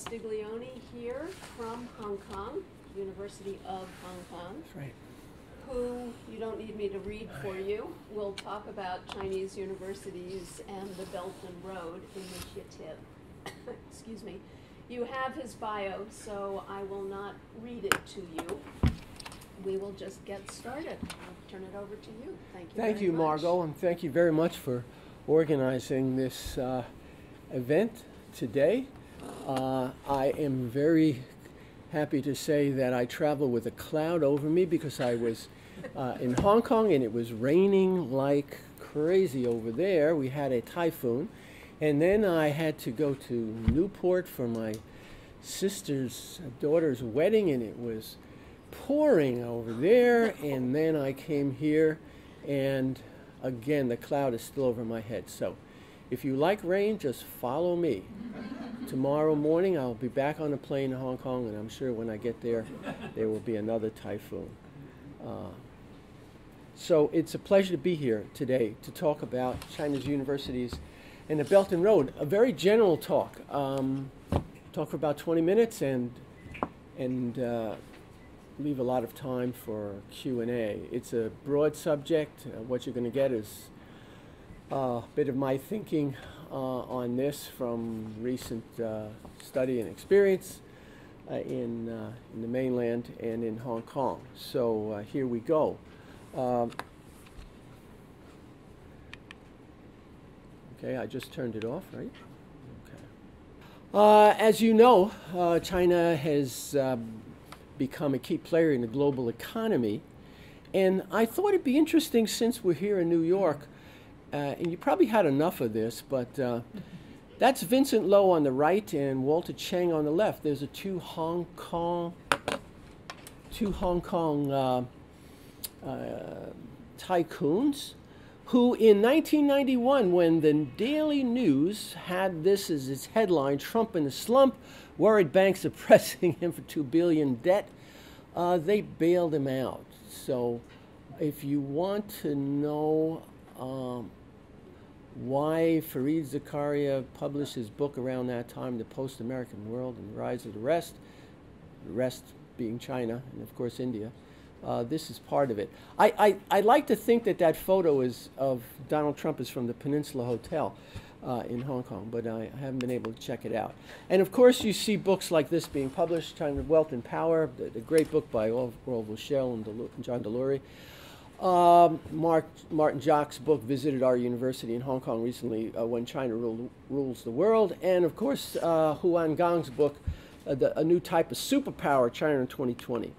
Postiglione here from Hong Kong, University of Hong Kong, That's right. who, you don't need me to read for you, will talk about Chinese universities and the Belt and Road Initiative. Excuse me. You have his bio, so I will not read it to you. We will just get started. I'll turn it over to you. Thank you Thank you, much. Margot, and thank you very much for organizing this uh, event today. Uh, I am very happy to say that I traveled with a cloud over me because I was uh, in Hong Kong and it was raining like crazy over there. We had a typhoon. And then I had to go to Newport for my sister's daughter's wedding, and it was pouring over there. And then I came here, and again, the cloud is still over my head. So if you like rain, just follow me. Tomorrow morning, I'll be back on a plane in Hong Kong, and I'm sure when I get there, there will be another typhoon. Uh, so it's a pleasure to be here today to talk about China's universities and the Belt and Road. A very general talk. Um, talk for about 20 minutes and and uh, leave a lot of time for Q and A. It's a broad subject. Uh, what you're going to get is a bit of my thinking uh, on this from recent uh, study and experience uh, in uh, in the mainland and in Hong Kong. So uh, here we go. Um, okay, I just turned it off, right? Okay. Uh, as you know, uh, China has um, become a key player in the global economy. And I thought it'd be interesting since we're here in New York, uh, and you probably had enough of this, but uh, that's Vincent Lo on the right and Walter Chang on the left. There's a two Hong Kong, two Hong Kong uh, uh, tycoons who in 1991, when the Daily News had this as its headline, Trump in a slump, worried banks are pressing him for 2 billion debt, uh, they bailed him out. So, if you want to know um, why Fareed Zakaria published his book around that time, The Post-American World and the Rise of the Rest, the rest being China and of course India. Uh, this is part of it. I, I, I like to think that that photo is of Donald Trump is from the Peninsula Hotel uh, in Hong Kong, but I haven't been able to check it out. And of course, you see books like this being published, China Wealth and Power, the, the great book by Orville Schell and John Delury. Um, Mark, Martin Jacques's book visited our university in Hong Kong recently, uh, When China Rule, Rules the World. And of course, uh, Hu Angang's book, uh, the, A New Type of Superpower, China in 2020.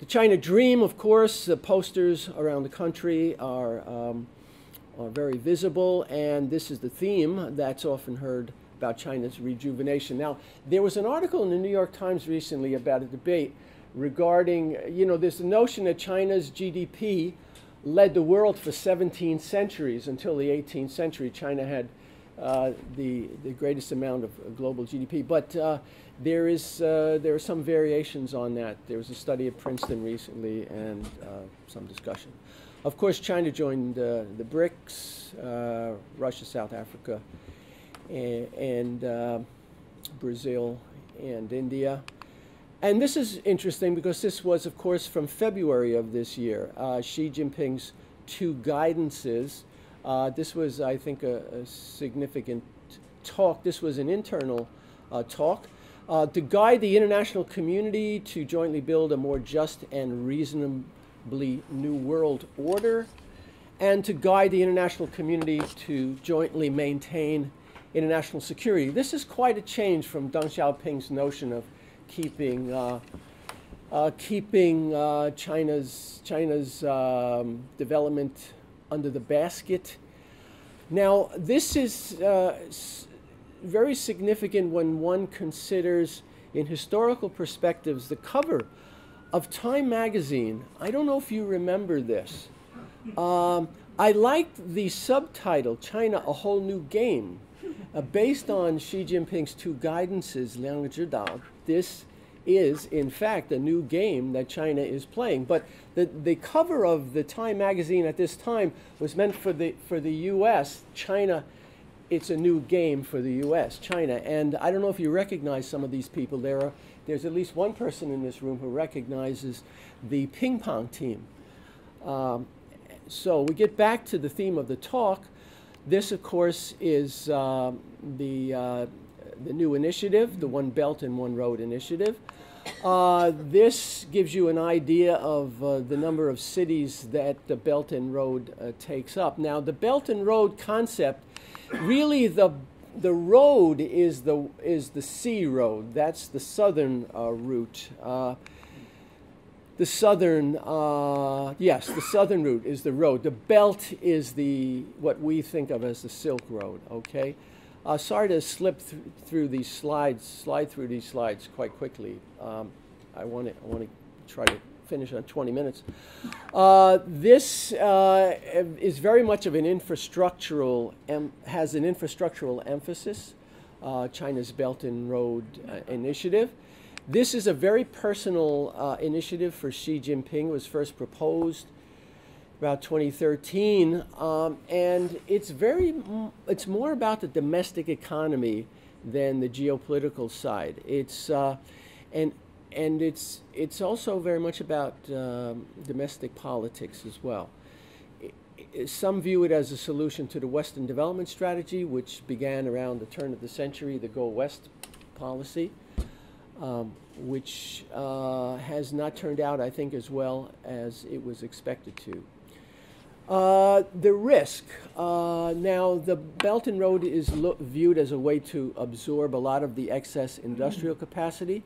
The China Dream, of course, the posters around the country are, um, are very visible, and this is the theme that's often heard about China's rejuvenation. Now, there was an article in the New York Times recently about a debate regarding, you know, there's the notion that China's GDP led the world for 17 centuries until the 18th century. China had uh, the, the greatest amount of global GDP. But uh, there, is, uh, there are some variations on that. There was a study at Princeton recently and uh, some discussion. Of course, China joined uh, the BRICS, uh, Russia, South Africa, and, and Brazil, and India. And this is interesting because this was, of course, from February of this year. Xi Jinping's two guidances uh, this was, I think, a, a, significant talk. This was an internal uh, talk uh, to guide the international community to jointly build a more just and reasonably new world order, and to guide the international community to jointly maintain international security. This is quite a change from Deng Xiaoping's notion of keeping. Uh, uh, keeping uh, China's China's um, development under the basket. Now, this is very significant when one considers, in historical perspectives, the cover of Time magazine. I don't know if you remember this. Um, I liked the subtitle, China, a Whole New Game, uh, based on Xi Jinping's two guidances, Liang Zhidao. This is, in fact, a new game that China is playing. But the, the cover of the Time magazine at this time was meant for the, for the U.S. China it's a new game for the U.S., China. And I don't know if you recognize some of these people. There are, there's at least one person in this room who recognizes the ping pong team. Um, so we get back to the theme of the talk. This, of course, is uh, the, uh, the new initiative, the One Belt and One Road initiative. Uh, this gives you an idea of uh, the number of cities that the Belt and Road uh, takes up. Now, the Belt and Road concept, really the the road is the is the sea road. That's the southern uh, route. The southern, uh, yes, the southern route is the road. The belt is the what we think of as the Silk Road. Okay. Uh, sorry to slip th- through these slides, slide through these slides quite quickly. Um, I want to I want to try to finish on 20 minutes. Uh, this uh, is very much of an infrastructural has an infrastructural emphasis. Uh, China's Belt and Road uh, Initiative. This is a very personal uh, initiative for Xi Jinping. It was first proposed about 2013, um, and it's very it's more about the domestic economy than the geopolitical side. It's uh, and and it's it's also very much about um, domestic politics as well. some view it as a solution to the Western development strategy, which began around the turn of the century, the Go West policy um, which uh, has not turned out, I think, as well as it was expected to. Uh, the risk. Uh, now, the Belt and Road is viewed as a way to absorb a lot of the excess industrial capacity.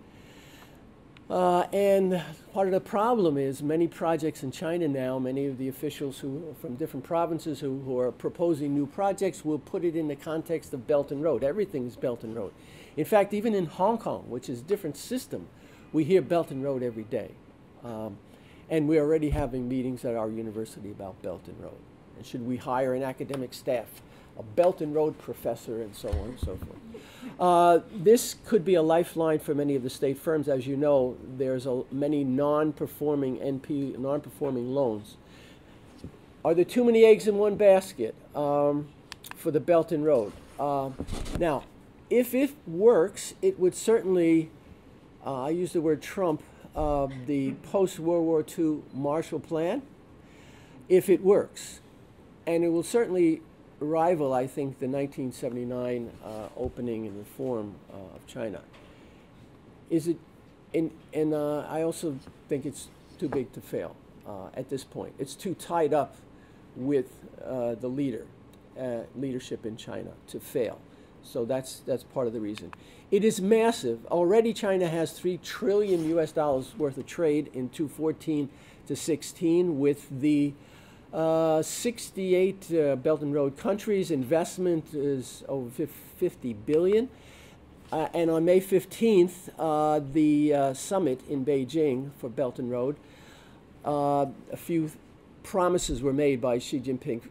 Uh, and part of the problem is many projects in China now, many of the officials who from different provinces who, who are proposing new projects will put it in the context of Belt and Road. Everything is Belt and Road. In fact, even in Hong Kong, which is a different system, we hear Belt and Road every day. Um, and we're already having meetings at our university about Belt and Road. And should we hire an academic staff, a Belt and Road professor, and so on and so forth. Uh, this could be a lifeline for many of the state firms. As you know, there's a, many non-performing NP, non-performing loans. Are there too many eggs in one basket um, for the Belt and Road? Uh, now, if it works, it would certainly, uh, I use the word trump, uh, the post World War II Marshall Plan, if it works. And it will certainly rival, I think, the 1979 uh, opening and reform uh, of China. Is it, and, and uh, I also think it's too big to fail uh, at this point. It's too tied up with the leader, leadership in China to fail. So that's that's part of the reason. It is massive. Already, China has three trillion U.S. dollars worth of trade in 2014 to 16 with the uh, 68 uh, Belt and Road countries. Investment is over 50 billion. Uh, and on May 15th, uh, the uh, summit in Beijing for Belt and Road, uh, a few promises were made by Xi Jinping.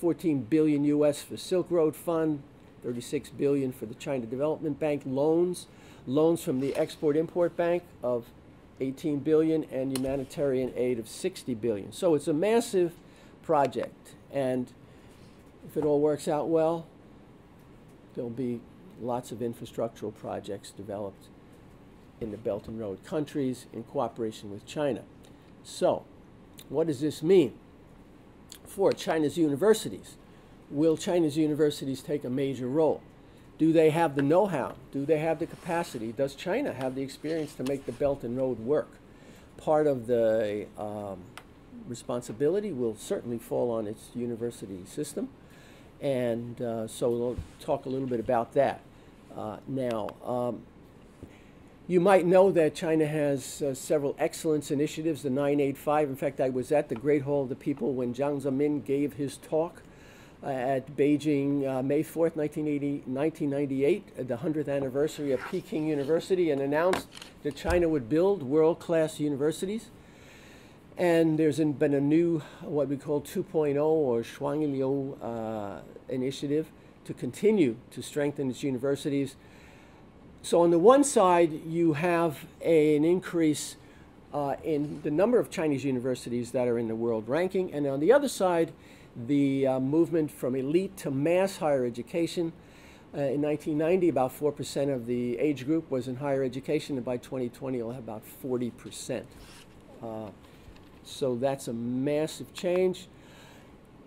14 billion U.S. for Silk Road Fund, 36 billion for the China Development Bank loans, loans from the Export-Import Bank of 18 billion and humanitarian aid of 60 billion. So it's a massive project and if it all works out well, there'll be lots of infrastructural projects developed in the Belt and Road countries in cooperation with China. So, what does this mean for China's universities? Will China's universities take a major role? Do they have the know how? Do they have the capacity? Does China have the experience to make the Belt and Road work? Part of the um, responsibility will certainly fall on its university system. And uh, so we'll talk a little bit about that. Uh, now, um, you might know that China has uh, several excellence initiatives, the 985. In fact, I was at the Great Hall of the People when Jiang Zemin gave his talk at Beijing, uh, May 4th, 1980, 1998, uh, the 100th anniversary of Peking University, and announced that China would build world class universities. And there's been a new, what we call 2.0 or Shuangliu uh, initiative to continue to strengthen its universities. So, on the one side, you have a, an increase uh, in the number of Chinese universities that are in the world ranking, and on the other side, the uh, movement from elite to mass higher education. Uh, in 1990, about 4% of the age group was in higher education, and by 2020, it'll have about 40%. Uh, so that's a massive change.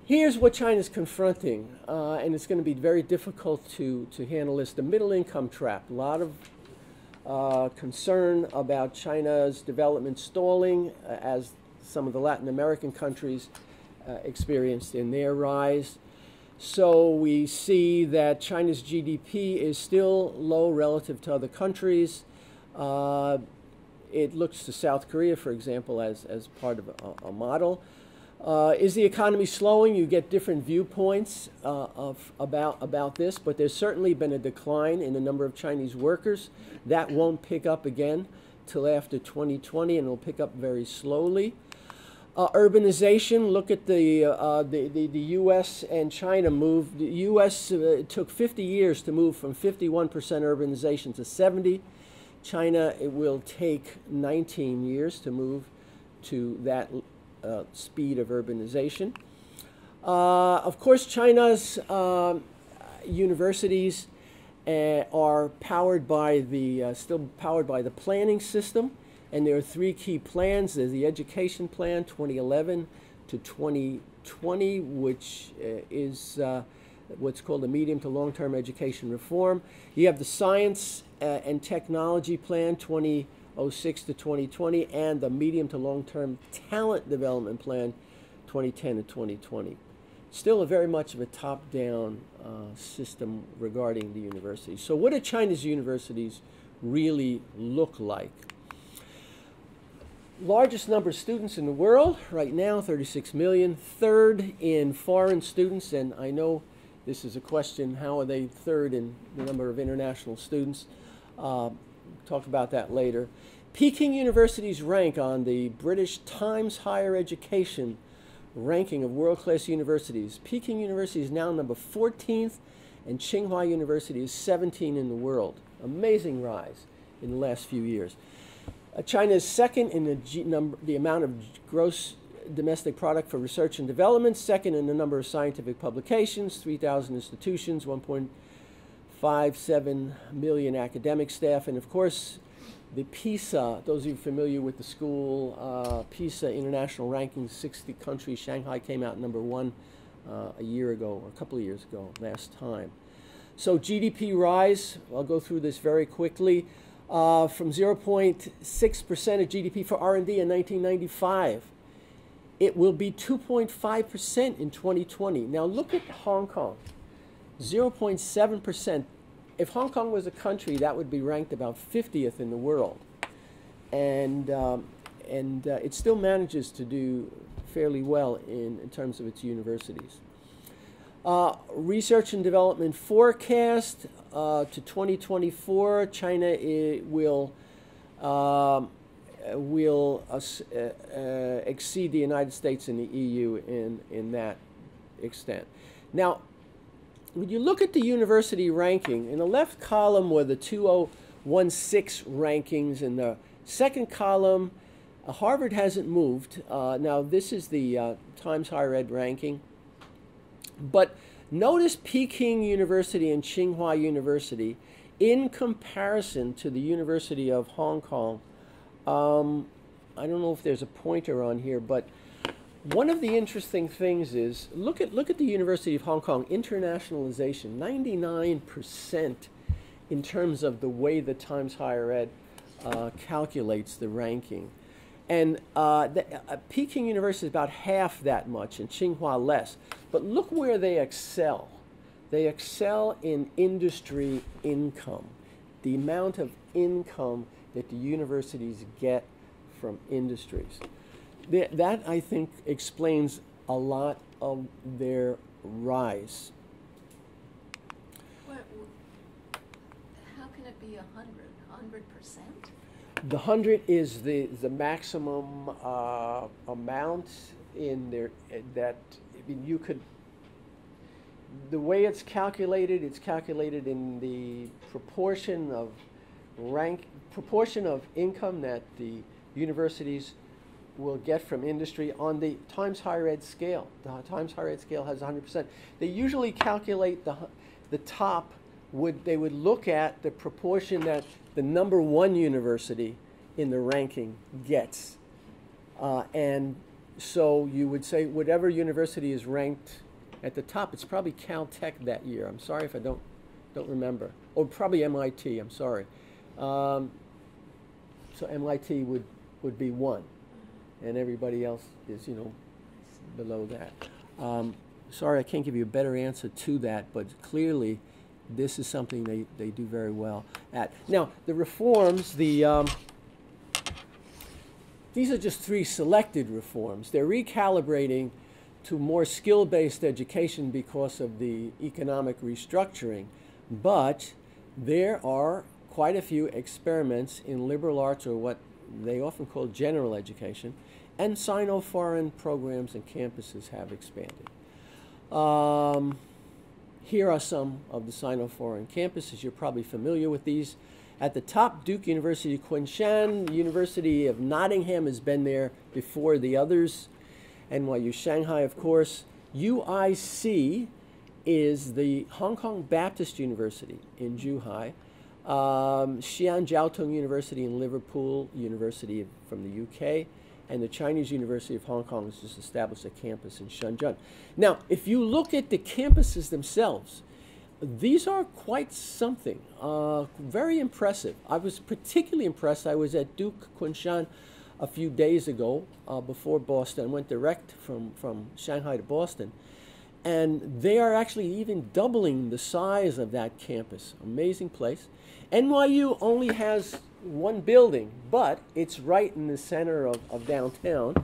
Here's what China's confronting, uh, and it's going to be very difficult to, to handle this the middle income trap. A lot of uh, concern about China's development stalling uh, as some of the Latin American countries uh, experienced in their rise. So we see that China's GDP is still low relative to other countries. Uh, it looks to South Korea, for example, as, as part of a, a model. Uh, is the economy slowing? You get different viewpoints uh, of, about, about this, but there's certainly been a decline in the number of Chinese workers. That won't pick up again till after 2020, and it'll pick up very slowly. Uh, urbanization, look at the, uh, the, the, the, U.S. and China move. The U.S. Uh, took 50 years to move from 51% urbanization to 70. China, it will take 19 years to move to that uh, speed of urbanization. Uh, of course, China's um, universities uh, are powered by the, still powered by the planning system. And there are three key plans. There's the education plan 2011 to 2020, which uh, is uh, what's called the medium to long term education reform. You have the science uh, and technology plan 2006 to 2020, and the medium to long term talent development plan 2010 to 2020. Still a very much of a top down uh, system regarding the universities. So, what do China's universities really look like? Largest number of students in the world right now 36 million. Third in foreign students and i know this is a question how are they third in the number of international students? Uh, talk about that later. Peking university's rank on the british times higher education ranking of world-class universities. Peking university is now number 14th and tsinghua university is 17 in the world. Amazing rise in the last few years China is second in the, G number, the amount of gross domestic product for research and development, second in the number of scientific publications, 3,000 institutions, 1.57 million academic staff, and of course, the PISA, those of you familiar with the school, uh, PISA International Rankings, 60 countries, Shanghai came out number one uh, a year ago, or a couple of years ago, last time. So GDP rise, I'll go through this very quickly uh, from 0.6% of GDP for R&D in 1995. It will be 2.5% in 2020. Now look at Hong Kong, 0.7%. If Hong Kong was a country, that would be ranked about 50th in the world. And, um, and uh, it still manages to do fairly well in, in terms of its universities. Uh, research and development forecast uh, to 2024, China will um, will uh, uh, exceed the United States and the EU in in that extent. Now, when you look at the university ranking, in the left column were the 2016 rankings, in the second column, uh, Harvard hasn't moved. Uh, now, this is the Times Higher Ed ranking. But notice Peking University and Tsinghua University in comparison to the University of Hong Kong. Um, I don't know if there's a pointer on here, but one of the interesting things is look at look at the University of Hong Kong internationalization. 99% in terms of the way the Times Higher Ed uh, calculates the ranking. And uh, the, uh, Peking University is about half that much and Tsinghua less. But look where they excel. They excel in industry income, the amount of income that the universities get from industries. Th that, I think, explains a lot of their rise. How can it be 100, 100%? The hundred is the the maximum uh, amount in there that I mean you could. The way it's calculated, it's calculated in the proportion of rank proportion of income that the universities will get from industry on the Times Higher Ed scale. The Times Higher Ed scale has 100%. They usually calculate the, the top, would, they would look at the proportion that the number one university in the ranking gets. Uh, and so you would say whatever university is ranked at the top, it's probably Caltech that year. I'm sorry if I don't, don't remember. Or probably MIT, I'm sorry. Um, so MIT would, would be one, and everybody else is, you know, below that. Um, sorry, I can't give you a better answer to that, but clearly, this is something they, they do very well at. Now, the reforms, the um, these are just three selected reforms. They're recalibrating to more skill-based education because of the economic restructuring, but there are quite a few experiments in liberal arts or what they often call general education, and Sino-foreign programs and campuses have expanded. Um, here are some of the Sino-foreign campuses. You're probably familiar with these. At the top, Duke University Kunshan, University of Nottingham has been there before the others. NYU Shanghai, of course. UIC is the Hong Kong Baptist University in Zhuhai. Um, Xi'an Jiaotong University in Liverpool, University from the UK, and the Chinese University of Hong Kong has just established a campus in Shenzhen. Now, if you look at the campuses themselves, these are quite something. Uh, very impressive. I was particularly impressed. I was at Duke Kunshan a few days ago uh, before Boston. I went direct from, from Shanghai to Boston. And they are actually even doubling the size of that campus. Amazing place. NYU only has one building, but it's right in the center of, of downtown.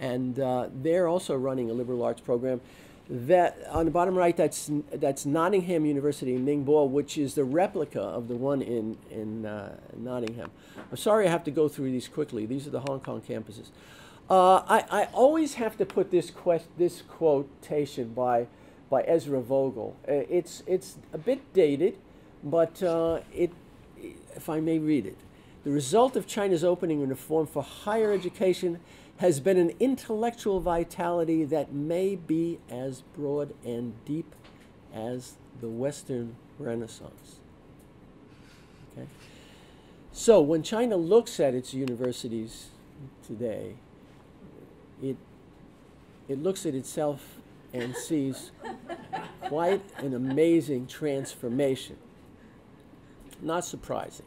And uh, they're also running a liberal arts program that on the bottom right that's that's Nottingham University in Ningbo, which is the replica of the one in in uh, Nottingham. I'm sorry I have to go through these quickly. These are the Hong Kong campuses. Uh, I, I always have to put this quest, this quotation by by Ezra Vogel. Uh, it's it's a bit dated, but uh, it if I may read it. The result of China's opening and reform for higher education has been an intellectual vitality that may be as broad and deep as the Western Renaissance. Okay? So when China looks at its universities today, it, it looks at itself and sees quite an amazing transformation. Not surprising.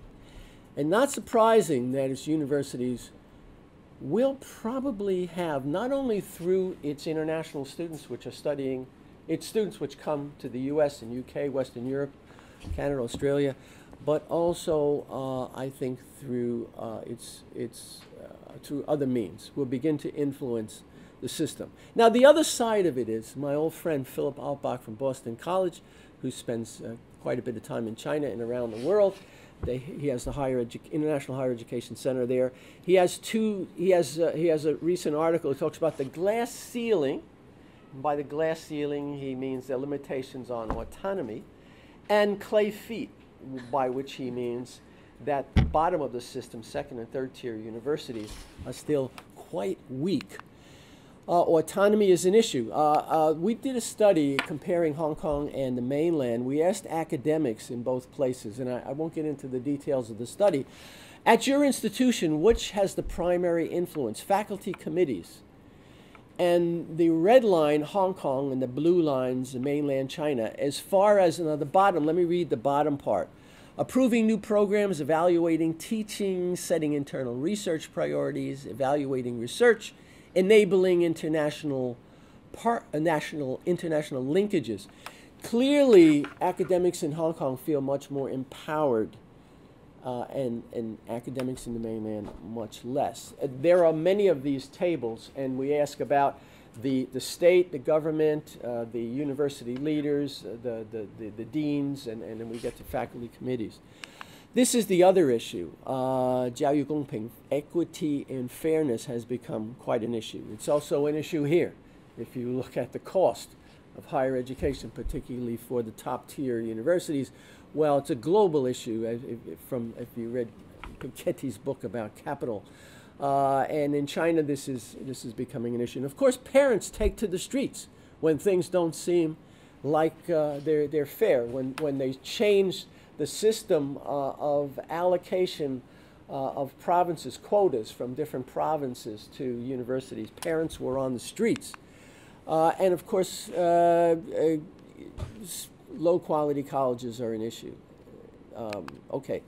And not surprising that its universities will probably have, not only through its international students which are studying, its students which come to the US and UK, Western Europe, Canada, Australia, but also, uh, I think, through uh, its, its uh, through other means, will begin to influence the system. Now, the other side of it is my old friend Philip Altbach from Boston College, who spends uh, quite a bit of time in China and around the world. They, he has the higher edu- International Higher Education Center there. He has two. He has uh, he has a recent article that talks about the glass ceiling. By the glass ceiling, he means the limitations on autonomy, and clay feet, by which he means that the bottom of the system, second and third tier universities, are still quite weak uh, autonomy is an issue. Uh, uh, we did a study comparing Hong Kong and the mainland. We asked academics in both places, and I, I, won't get into the details of the study. At your institution, which has the primary influence? Faculty committees. And the red line, Hong Kong, and the blue lines, the mainland China. As far as the bottom, let me read the bottom part. Approving new programs, evaluating teaching, setting internal research priorities, evaluating research, enabling international part, uh, national international linkages. Clearly, academics in Hong Kong feel much more empowered, uh, and and academics in the mainland much less. Uh, there are many of these tables, and we ask about the, the state, the government, uh, the university leaders, uh, the, the, the, the, deans, and, and then we get to faculty committees. This is the other issue. Uh, Gongping, equity and fairness has become quite an issue. It's also an issue here if you look at the cost of higher education, particularly for the top tier universities. Well, it's a global issue. If, if, from if you read Piketty's book about capital, Uh, and in China, this is, this is becoming an issue. And of course, parents take to the streets when things don't seem like uh, they're, they're fair, when, when they change the system uh, of allocation uh, of provinces, quotas from different provinces to universities. Parents were on the streets. Uh, and of course, low quality colleges are an issue. Um, okay.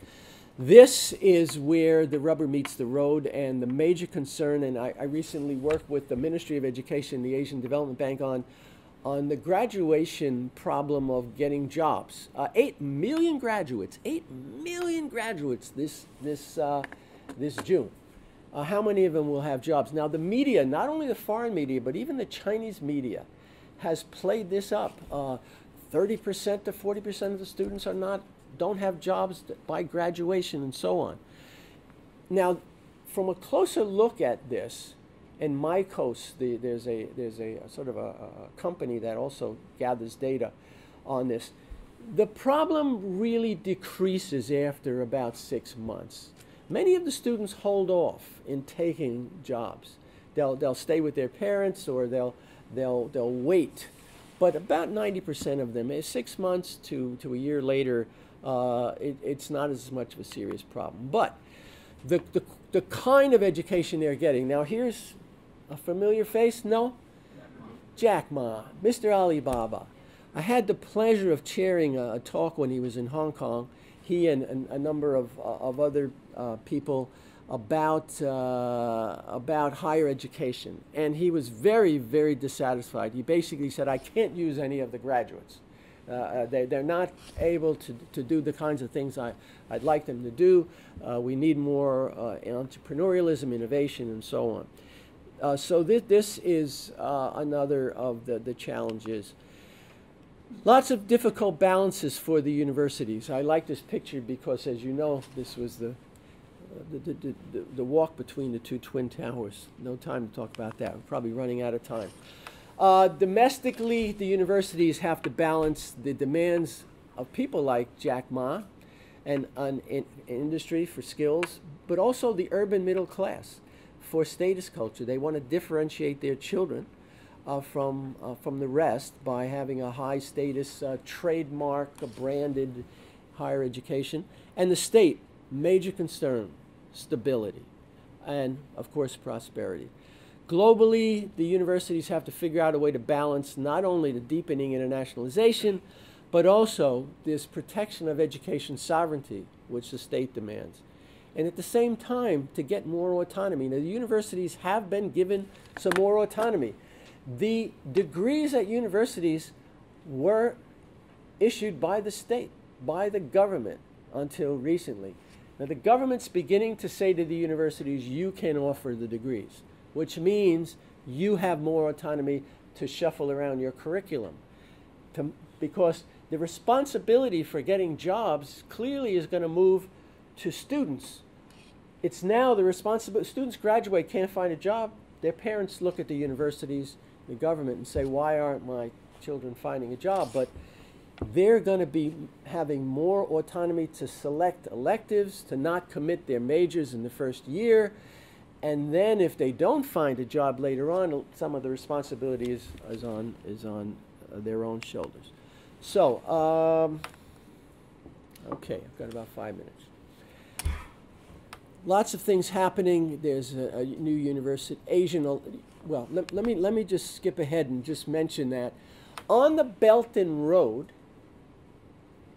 This is where the rubber meets the road, and the major concern, and I, I, recently worked with the Ministry of Education, the Asian Development Bank, on, on the graduation problem of getting jobs. Uh, eight million graduates, eight million graduates this, this, uh, this June. Uh, how many of them will have jobs? Now, the media, not only the foreign media, but even the Chinese media, has played this up. 30% uh, to 40% of the students are not don't have jobs by graduation and so on. Now, from a closer look at this, in Mycos, the, there's a there's a, a sort of a, a, company that also gathers data on this. The problem really decreases after about six months. Many of the students hold off in taking jobs. They'll they'll stay with their parents or they'll they'll they'll wait. But about 90% of them, eh, six months to, to a year later, uh, it, it's not as much of a serious problem. But the, the, the kind of education they're getting, now here's a familiar face, no? Jack Ma, Mr. Alibaba. I had the pleasure of chairing a, a talk when he was in Hong Kong, he and, and a number of, uh, of other uh, people about, uh, about higher education. And he was very, very dissatisfied. He basically said, I can't use any of the graduates. Uh, uh, they, they're not able to, to do the kinds of things I, I'd like them to do. Uh, we need more uh, entrepreneurialism, innovation, and so on. Uh, so this, this is uh, another of the, the challenges. Lots of difficult balances for the universities. I like this picture because, as you know, this was the, the, the, the, the walk between the two twin towers. No time to talk about that. Probably running out of time. Uh, domestically, the universities have to balance the demands of people like Jack Ma and an in, industry for skills, but also the urban middle class for status culture. They want to differentiate their children uh, from, uh, from the rest by having a high status uh, trademark, a branded higher education. And the state, major concern, stability, and of course, prosperity. Globally, the universities have to figure out a way to balance not only the deepening internationalization, but also this protection of education sovereignty, which the state demands. And at the same time, to get more autonomy. Now, the universities have been given some more autonomy. The degrees at universities were issued by the state, by the government, until recently. Now, the government's beginning to say to the universities, you can offer the degrees which means you have more autonomy to shuffle around your curriculum. To, because the responsibility for getting jobs clearly is going to move to students. It's now the responsibility, students graduate, can't find a job. Their parents look at the universities, the government, and say, why aren't my children finding a job? But they're going to be having more autonomy to select electives, to not commit their majors in the first year, and then if they don't find a job later on, some of the responsibility is, is on, is on uh, their own shoulders. So, um, okay, I've got about five minutes. Lots of things happening. There's a, a new university, Asian, well, let, let, me, let me just skip ahead and just mention that on the Belt and Road,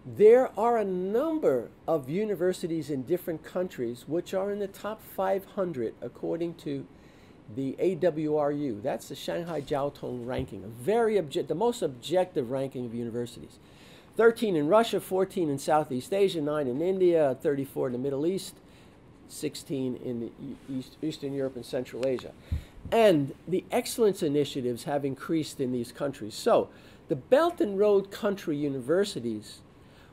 there are a number of universities in different countries which are in the top 500 according to the AWRU. That's the Shanghai Jiao Tong ranking, a very obje- the most objective ranking of universities. 13 in Russia, 14 in Southeast Asia, 9 in India, 34 in the Middle East, 16 in East, Eastern Europe and Central Asia. And the excellence initiatives have increased in these countries. So, the Belt and Road country universities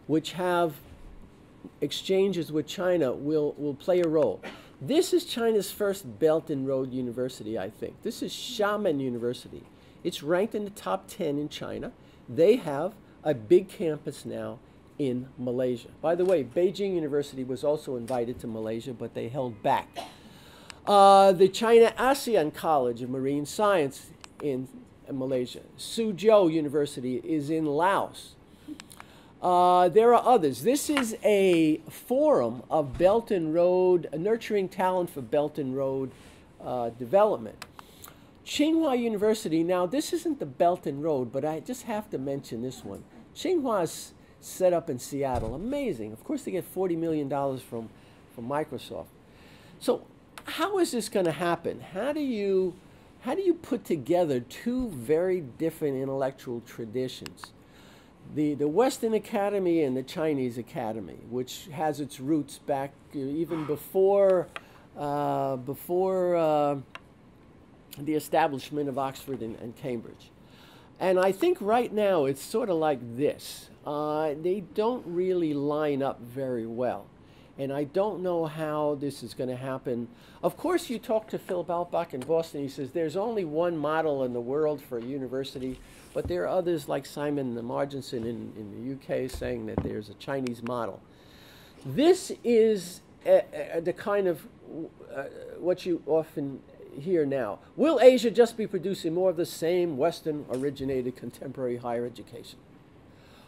which have exchanges with China will, will play a role. This is China's first Belt and Road University, I think. This is Xiamen University. It's ranked in the top 10 in China. They have a big campus now in Malaysia. By the way, Beijing University was also invited to Malaysia, but they held back. Uh, the China ASEAN College of Marine Science in Malaysia. Suzhou University is in Laos. Uh, there are others. This is a forum of Belt and Road, nurturing talent for Belt and Road uh, development. Tsinghua University, now this isn't the Belt and Road, but I just have to mention this one. Tsinghua set up in Seattle. Amazing. Of course, they get $40 million from, from Microsoft. So, how is this going to happen? How do you how do you put together two very different intellectual traditions? The, the Western Academy and the Chinese Academy, which has its roots back uh, even before, uh, before uh, the establishment of Oxford and, and, Cambridge. And I think right now it's sort of like this. Uh, they don't really line up very well and I don't know how this is going to happen. Of course, you talk to Philip Altbach in Boston. He says there's only one model in the world for a university, but there are others like Simon Marginson in, in the UK saying that there's a Chinese model. This is a, a, the kind of uh, what you often hear now. Will Asia just be producing more of the same Western originated contemporary higher education?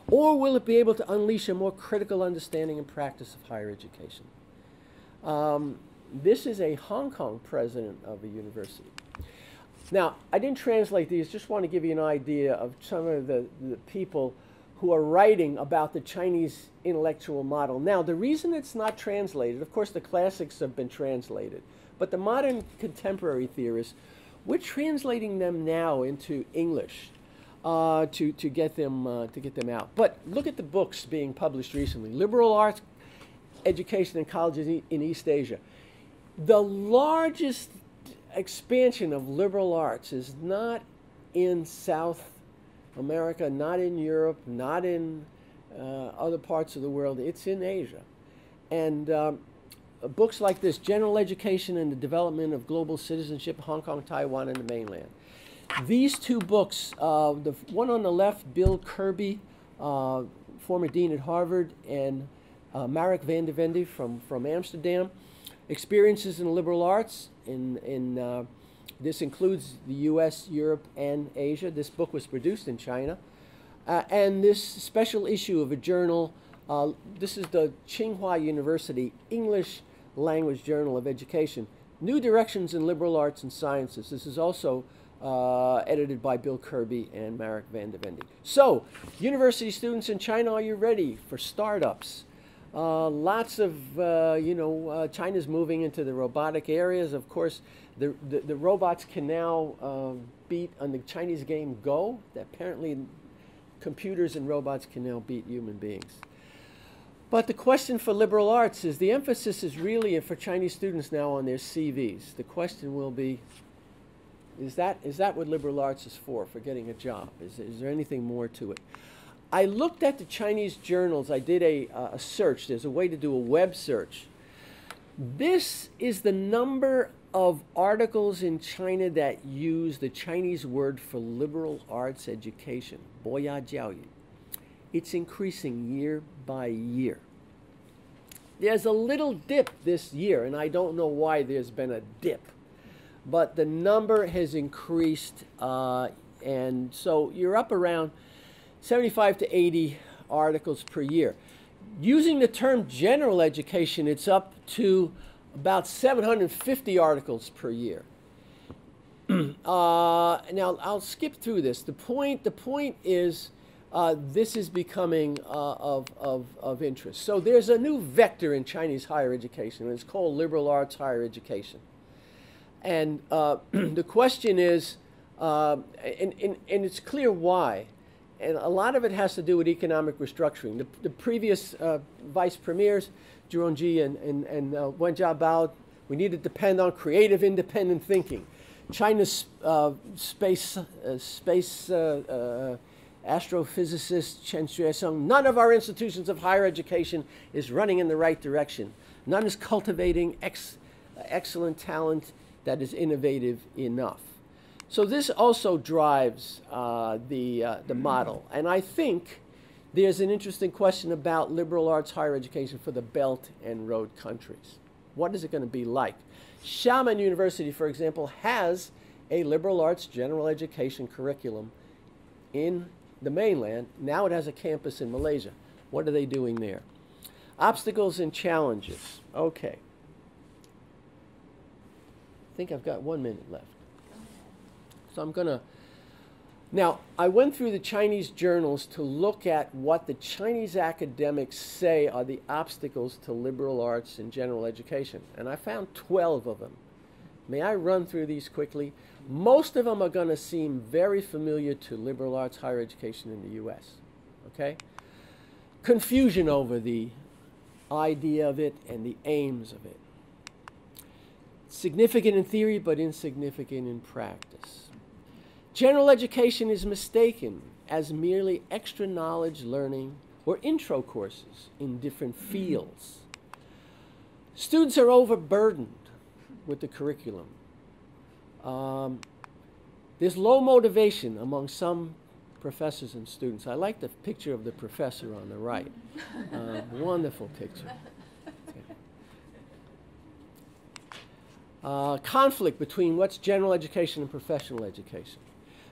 Or will it be able to unleash a more critical understanding and practice of higher education? Um, this is a Hong Kong president of a university. Now, I didn't translate these, just want to give you an idea of some of the, the people who are writing about the Chinese intellectual model. Now, the reason it's not translated, of course, the classics have been translated, but the modern contemporary theorists, we're translating them now into English uh, to, to, get them, uh, to get them out. But look at the books being published recently Liberal Arts Education in Colleges in East Asia. The largest expansion of liberal arts is not in South America, not in Europe, not in uh, other parts of the world, it's in Asia. And um, books like this General Education and the Development of Global Citizenship, Hong Kong, Taiwan, and the Mainland these two books, uh, the one on the left, Bill Kirby, uh, former dean at Harvard, and uh, Marijk van der Wende from, from Amsterdam, Experiences in Liberal Arts. In, in, uh, this includes the US, Europe, and Asia. This book was produced in China. Uh, and this special issue of a journal, uh, this is the Tsinghua University English Language Journal of Education. New Directions in Liberal Arts and Sciences. This is also uh, edited by Bill Kirby and Marijk van de Wende. So, university students in China, are you ready for startups? Uh, lots of, uh, you know, uh, China's moving into the robotic areas. Of course, the, the, the robots can now um, beat on the Chinese game Go. Apparently, computers and robots can now beat human beings. But the question for liberal arts is the emphasis is really for Chinese students now on their CVs. The question will be is that, is that what liberal arts is for, for getting a job? Is, is there anything more to it? I looked at the Chinese journals. I did a, uh, a search. There's a way to do a web search. This is the number of articles in China that use the Chinese word for liberal arts education, boya jiaoyu. It's increasing year by year. There's a little dip this year, and I don't know why there's been a dip but the number has increased, uh, and so you're up around 75 to 80 articles per year. Using the term general education, it's up to about 750 articles per year. uh, now I'll skip through this. The point, the point is, uh, this is becoming uh, of, of, of interest. So there's a new vector in Chinese higher education, and it's called liberal arts higher education. And uh, the question is, uh, and, and, and it's clear why. And a lot of it has to do with economic restructuring. The, the previous uh, vice premiers, Zhu Rongji and, and, and uh, Wen Jiabao, we need to depend on creative, independent thinking. China's uh, space, uh, space uh, astrophysicist Qian Xuesen, none of our institutions of higher education is running in the right direction. None is cultivating ex, excellent talent that is innovative enough. So this also drives uh, the, uh, the model. And I think there's an interesting question about liberal arts higher education for the Belt and Road countries. What is it going to be like? Xiamen University, for example, has a liberal arts general education curriculum in the mainland. Now it has a campus in Malaysia. What are they doing there? Obstacles and challenges. Okay. I think I've got one minute left. So I'm going to. Now, I went through the Chinese journals to look at what the Chinese academics say are the obstacles to liberal arts and general education, and I found 12 of them. May I run through these quickly? Most of them are going to seem very familiar to liberal arts higher education in the US. Okay? Confusion over the idea of it and the aims of it. Significant in theory, but insignificant in practice. General education is mistaken as merely extra knowledge learning or intro courses in different fields. Students are overburdened with the curriculum. Um, there's low motivation among some professors and students. I like the picture of the professor on the right. Uh, wonderful picture. Uh, conflict between what's general education and professional education.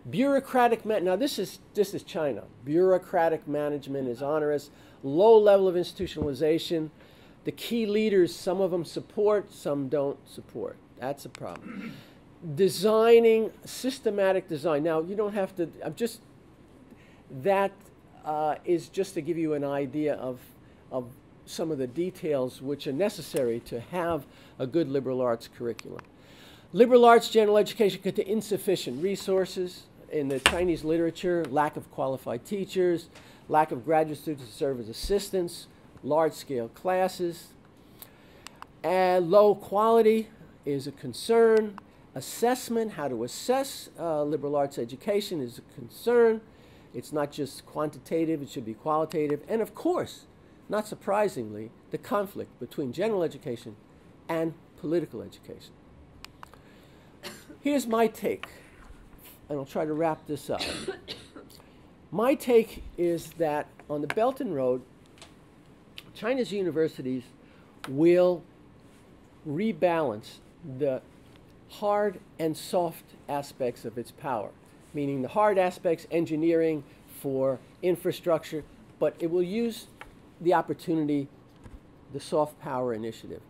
Bureaucratic now this is this is China. Bureaucratic management is onerous, low level of institutionalization. The key leaders, some of them support, some don't support. That's a problem. Designing systematic design. Now you don't have to. I'm just that uh, is just to give you an idea of of some of the details which are necessary to have a good liberal arts curriculum. Liberal arts general education contain insufficient resources in the Chinese literature, lack of qualified teachers, lack of graduate students to serve as assistants, large scale classes, and low quality is a concern. Assessment, how to assess uh, liberal arts education is a concern. It's not just quantitative, it should be qualitative. And of course, not surprisingly, the conflict between general education and political education. Here's my take, and I'll try to wrap this up. my take is that on the Belt and Road, China's universities will rebalance the hard and soft aspects of its power, meaning the hard aspects, engineering for infrastructure, but it will use the opportunity, the soft power initiative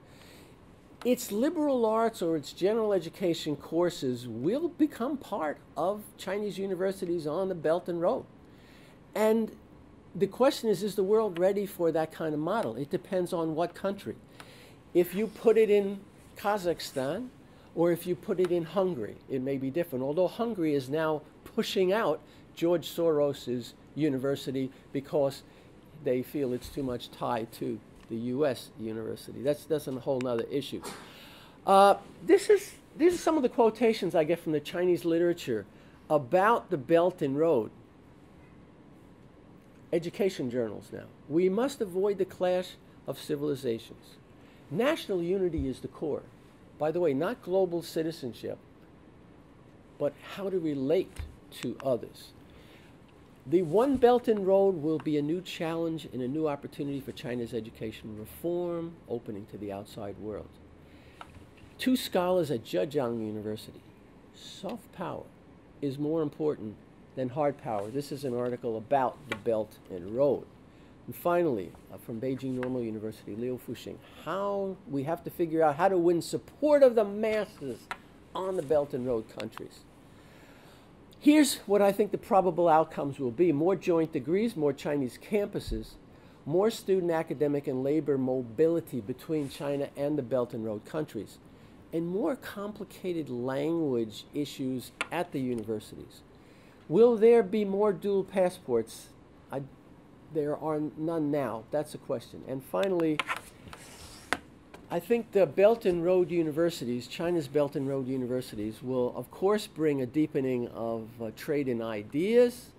its liberal arts or its general education courses will become part of Chinese universities on the Belt and Road. And the question is is the world ready for that kind of model? It depends on what country. If you put it in Kazakhstan or if you put it in Hungary, it may be different. Although Hungary is now pushing out George Soros's university because they feel it's too much tied to the U.S. university. That's, that's a whole other issue. Uh, this is, these are some of the quotations I get from the Chinese literature about the Belt and Road. Education journals now. We must avoid the clash of civilizations. National unity is the core. By the way, not global citizenship, but how to relate to others. The One Belt and Road will be a new challenge and a new opportunity for China's education reform, opening to the outside world. Two scholars at Zhejiang University. Soft power is more important than hard power. This is an article about the Belt and Road. And finally, uh, from Beijing Normal University, Liu Fuxing, how we have to figure out how to win support of the masses on the Belt and Road countries. Here's what I think the probable outcomes will be more joint degrees, more Chinese campuses, more student academic and labor mobility between China and the Belt and Road countries, and more complicated language issues at the universities. Will there be more dual passports? I, there are none now. That's a question. And finally, I think the Belt and Road universities, China's Belt and Road universities, will of course bring a deepening of uh, trade in ideas,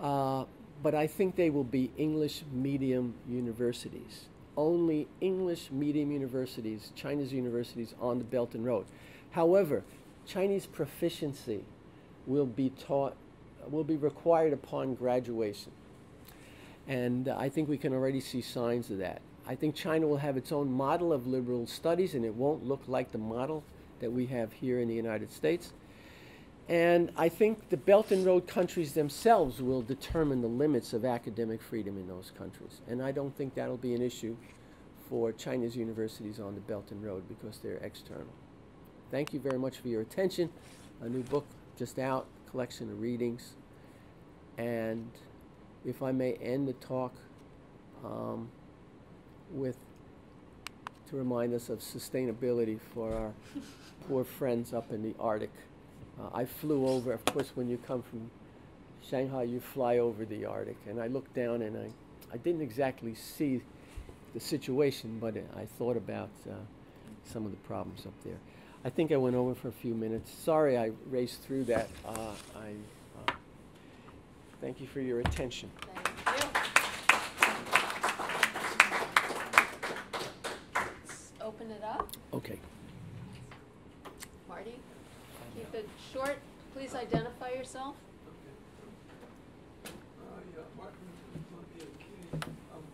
uh, but I think they will be English medium universities. Only English medium universities, Chinese universities on the Belt and Road. However, Chinese proficiency will be taught, will be required upon graduation. And uh, I think we can already see signs of that. I think China will have its own model of liberal studies, and it won't look like the model that we have here in the United States. And I think the Belt and Road countries themselves will determine the limits of academic freedom in those countries. And I don't think that'll be an issue for China's universities on the Belt and Road because they're external. Thank you very much for your attention. A new book just out, collection of readings. And if I may end the talk um, with to remind us of sustainability for our poor friends up in the Arctic. Uh, I flew over, of course, when you come from Shanghai, you fly over the Arctic, and I looked down and I, I didn't exactly see the situation, but I thought about uh, some of the problems up there. I think I went over for a few minutes. Sorry I raced through that. Uh, I uh, thank you for your attention. Thank you. Let's open it up. Okay. Marty, keep it short. Please identify yourself. Uh, yeah, Martin from Columbia King. Um,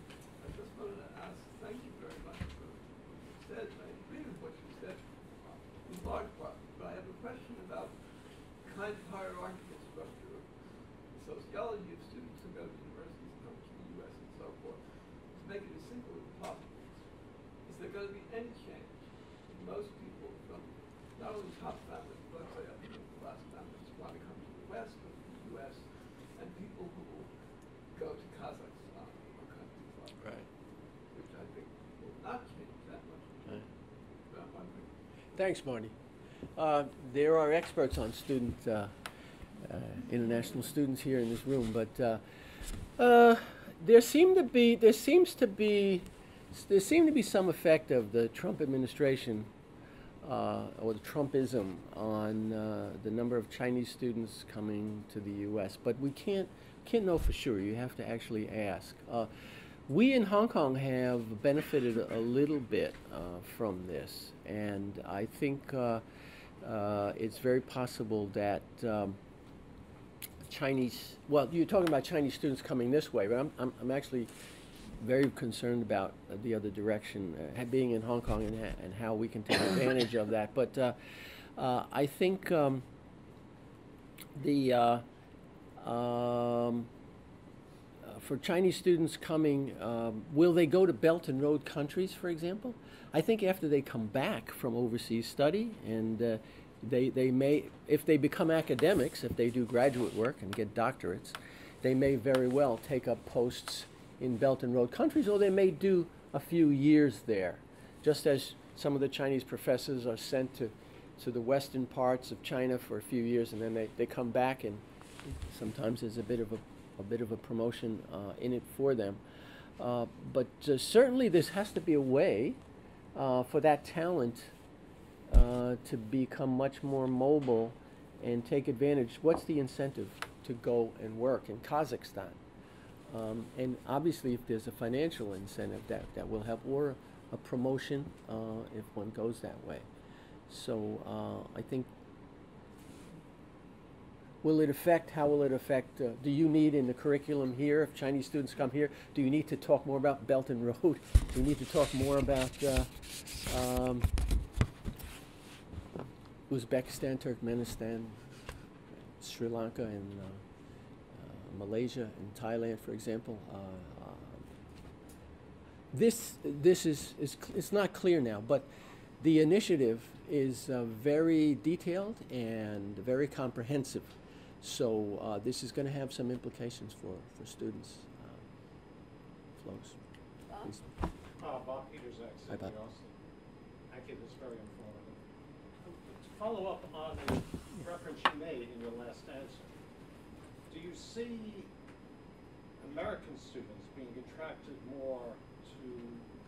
I just wanted to ask, thank you very much for what you said, and I agree with what you said uh, in large part, but I have a question about the kind of hierarchical structure of the sociology of students who go to universities and come to the US and so forth. To make it as simple as possible, is there going to be any change in most people from not only top families, but let's say up to class families who want to come to the West or to the US, and people who will go to Kazakhstan or countries like that, which I think will not change that much. Right. But I'm wondering, Thanks, Marty. Uh, there are experts on student, uh, uh, international students here in this room, but uh, uh, there seem to be, there seems to be, there seem to be some effect of the Trump administration uh, or the Trumpism on the number of Chinese students coming to the U.S. But we can't can't know for sure. You have to actually ask. We in Hong Kong have benefited a little bit uh, from this, and I think uh, uh, it's very possible that. Um, Chinese, well, you're talking about Chinese students coming this way, but I'm, I'm, I'm actually very concerned about the other direction, uh, being in Hong Kong and, and how we can take advantage of that. But uh, uh, I think um, the um, for Chinese students coming, um, will they go to Belt and Road countries, for example? I think after they come back from overseas study and uh, they, they may, if they become academics, if they do graduate work and get doctorates, they may very well take up posts in Belt and Road countries, or they may do a few years there, just as some of the Chinese professors are sent to, to the western parts of China for a few years, and then they, they come back, and sometimes there's a bit of a, a bit of a promotion uh, in it for them. Uh, but uh, certainly, this has to be a way for that talent to become much more mobile and take advantage. What's the incentive to go and work in Kazakhstan? Um, and obviously, if there's a financial incentive, that, that will help, or a promotion uh, if one goes that way. So uh, I think, will it affect, how will it affect, uh, do you need in the curriculum here, if Chinese students come here, do you need to talk more about Belt and Road? Do you need to talk more about uh, um, Uzbekistan, Turkmenistan, Sri Lanka, and uh, uh, Malaysia and Thailand, for example. Uh, uh, this this is, is it's not clear now, but the initiative is uh, very detailed and very comprehensive. So uh, this is going to have some implications for, for students' uh, flows. Bob? Please. Uh, Bob Peters, ex Hi, Bob. Austin. Thank you, this is very informative. To follow up on the reference you made in your last answer, do you see American students being attracted more to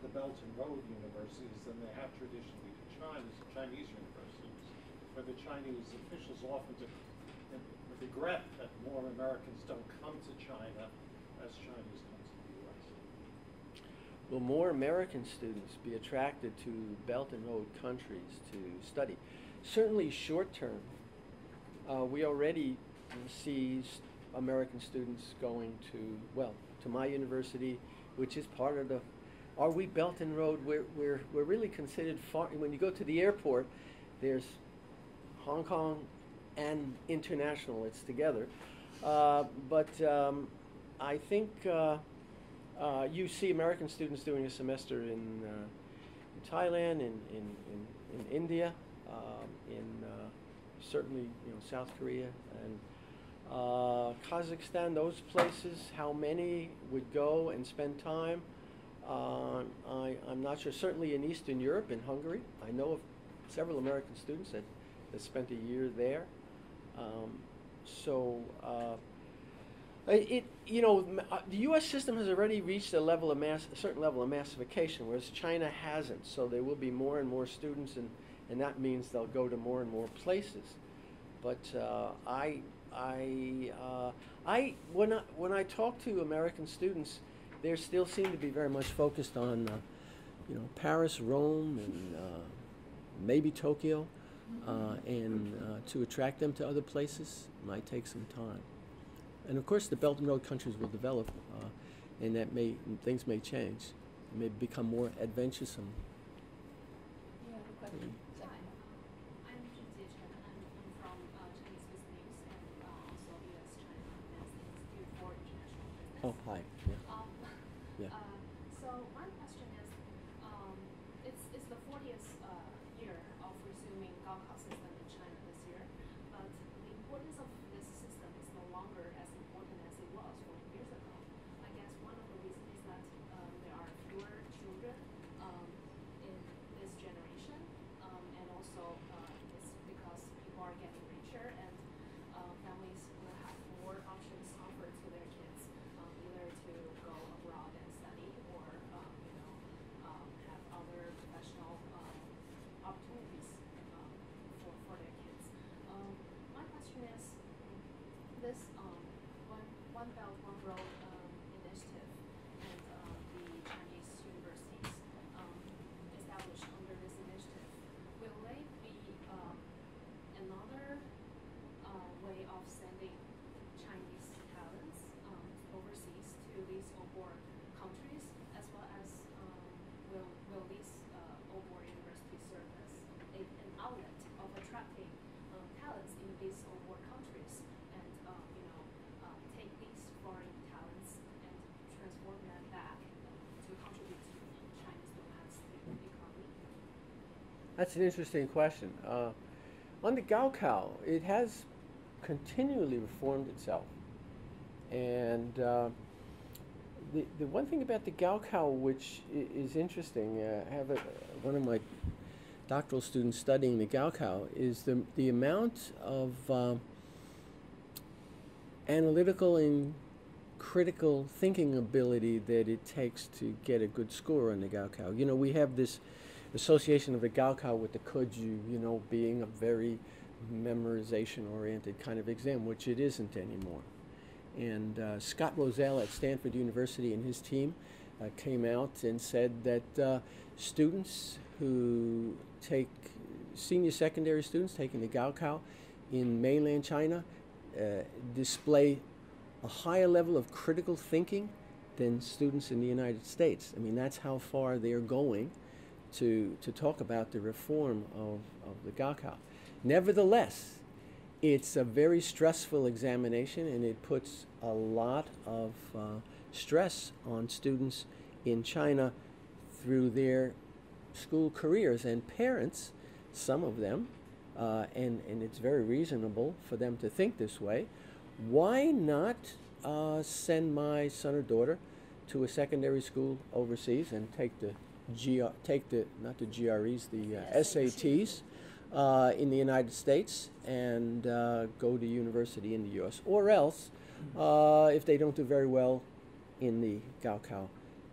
the Belt and Road universities than they have traditionally to China's, Chinese universities, where the Chinese officials often de- regret that more Americans don't come to China as Chinese come to the U.S.? Will more American students be attracted to Belt and Road countries to study? Certainly, short term, uh, we already see American students going to, well, to my university, which is part of the are we Belt and Road? We're, we're, we're really considered far, when you go to the airport, there's Hong Kong and international, it's together. Uh, but um, I think uh, uh, you see American students doing a semester in, uh, in Thailand, in, in, in, in India, um, in uh, certainly you know South Korea and uh, Kazakhstan. Those places, how many would go and spend time? I, I'm not sure. Certainly in Eastern Europe, in Hungary, I know of several American students that, that spent a year there. Um, so uh, it, you know, uh, the U.S. system has already reached a level of mass, a certain level of massification, whereas China hasn't. So there will be more and more students, and, and that means they'll go to more and more places. But uh, I, I, uh, I, when I, when I talk to American students, they still seem to be very much focused on, uh, you know, Paris, Rome, and uh, maybe Tokyo, uh, and uh, to attract them to other places might take some time. And of course, the Belt and Road countries will develop, uh, and that may things may change, may become more adventuresome. You have a question? Hi, uh, I'm Jin I'm, I'm from uh, Chinese Business and also U.S. China Advanced Institute for International Business. Oh, hi. Yeah. Um, Yeah. uh, so my question is, um, it's it's the 40th uh, year of resuming Gaokao system in China this year, but the importance of this system is no longer as important as it was 40 years ago. I guess one of the reasons is that um, there are fewer children um, in this generation, um, and also uh, it's because people are getting richer and uh, families will have more options offered to their kids, um, either to go abroad and study or um, you know um, have other professional um, opportunities um, for for their kids. Um, my question is, this um, one one belt one road um, initiative and uh, the Chinese universities um, established under this initiative, will they be um, another uh, way of sending Chinese talents um, overseas to these OBOR countries, as well as um, will will these uh, OBOR universities serve as a, an outlet of attracting um, talents in these OBOR countries, and um, you know uh, take these foreign talents and transform them back to contribute to China's domestic economy. That's an interesting question. Uh, on the Gaokao, it has continually reformed itself. And uh, the, the one thing about the Gaokao which is interesting, uh, I have a, one of my doctoral students studying the Gaokao, is the, the amount of um analytical and critical thinking ability that it takes to get a good score on the Gaokao. You know, we have this association of the Gaokao with the Keju, you know, being a very memorization-oriented kind of exam, which it isn't anymore. And uh, Scott Rozelle at Stanford University and his team uh, came out and said that uh, students who take senior secondary students taking the Gaokao in mainland China uh, display a higher level of critical thinking than students in the United States. I mean, that's how far they're going to, to talk about the reform of, of the Gaokao. Nevertheless, it's a very stressful examination and it puts a lot of uh, stress on students in China through their school careers and parents, some of them, uh, and, and it's very reasonable for them to think this way. Why not uh, send my son or daughter to a secondary school overseas and take the GR, take the not the GREs, the uh, SATs uh, in the United States and uh, go to university in the U.S. Or else, uh, if they don't do very well in the Gaokao,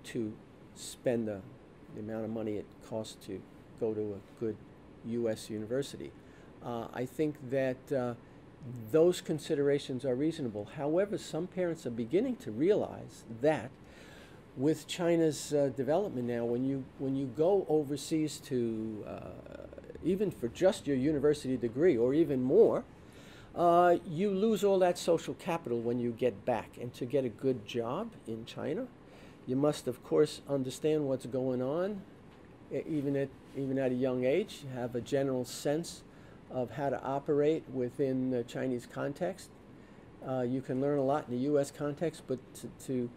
to spend the, the amount of money it costs to go to a good U.S. university. Uh, I think that uh, those considerations are reasonable. However, some parents are beginning to realize that with China's uh, development now, when you when you go overseas to uh, even for just your university degree or even more, uh, you lose all that social capital when you get back. And to get a good job in China, You must, of course, understand what's going on, even at even at a young age. Have a general sense of how to operate within the Chinese context. Uh, you can learn a lot in the U.S. context, but to to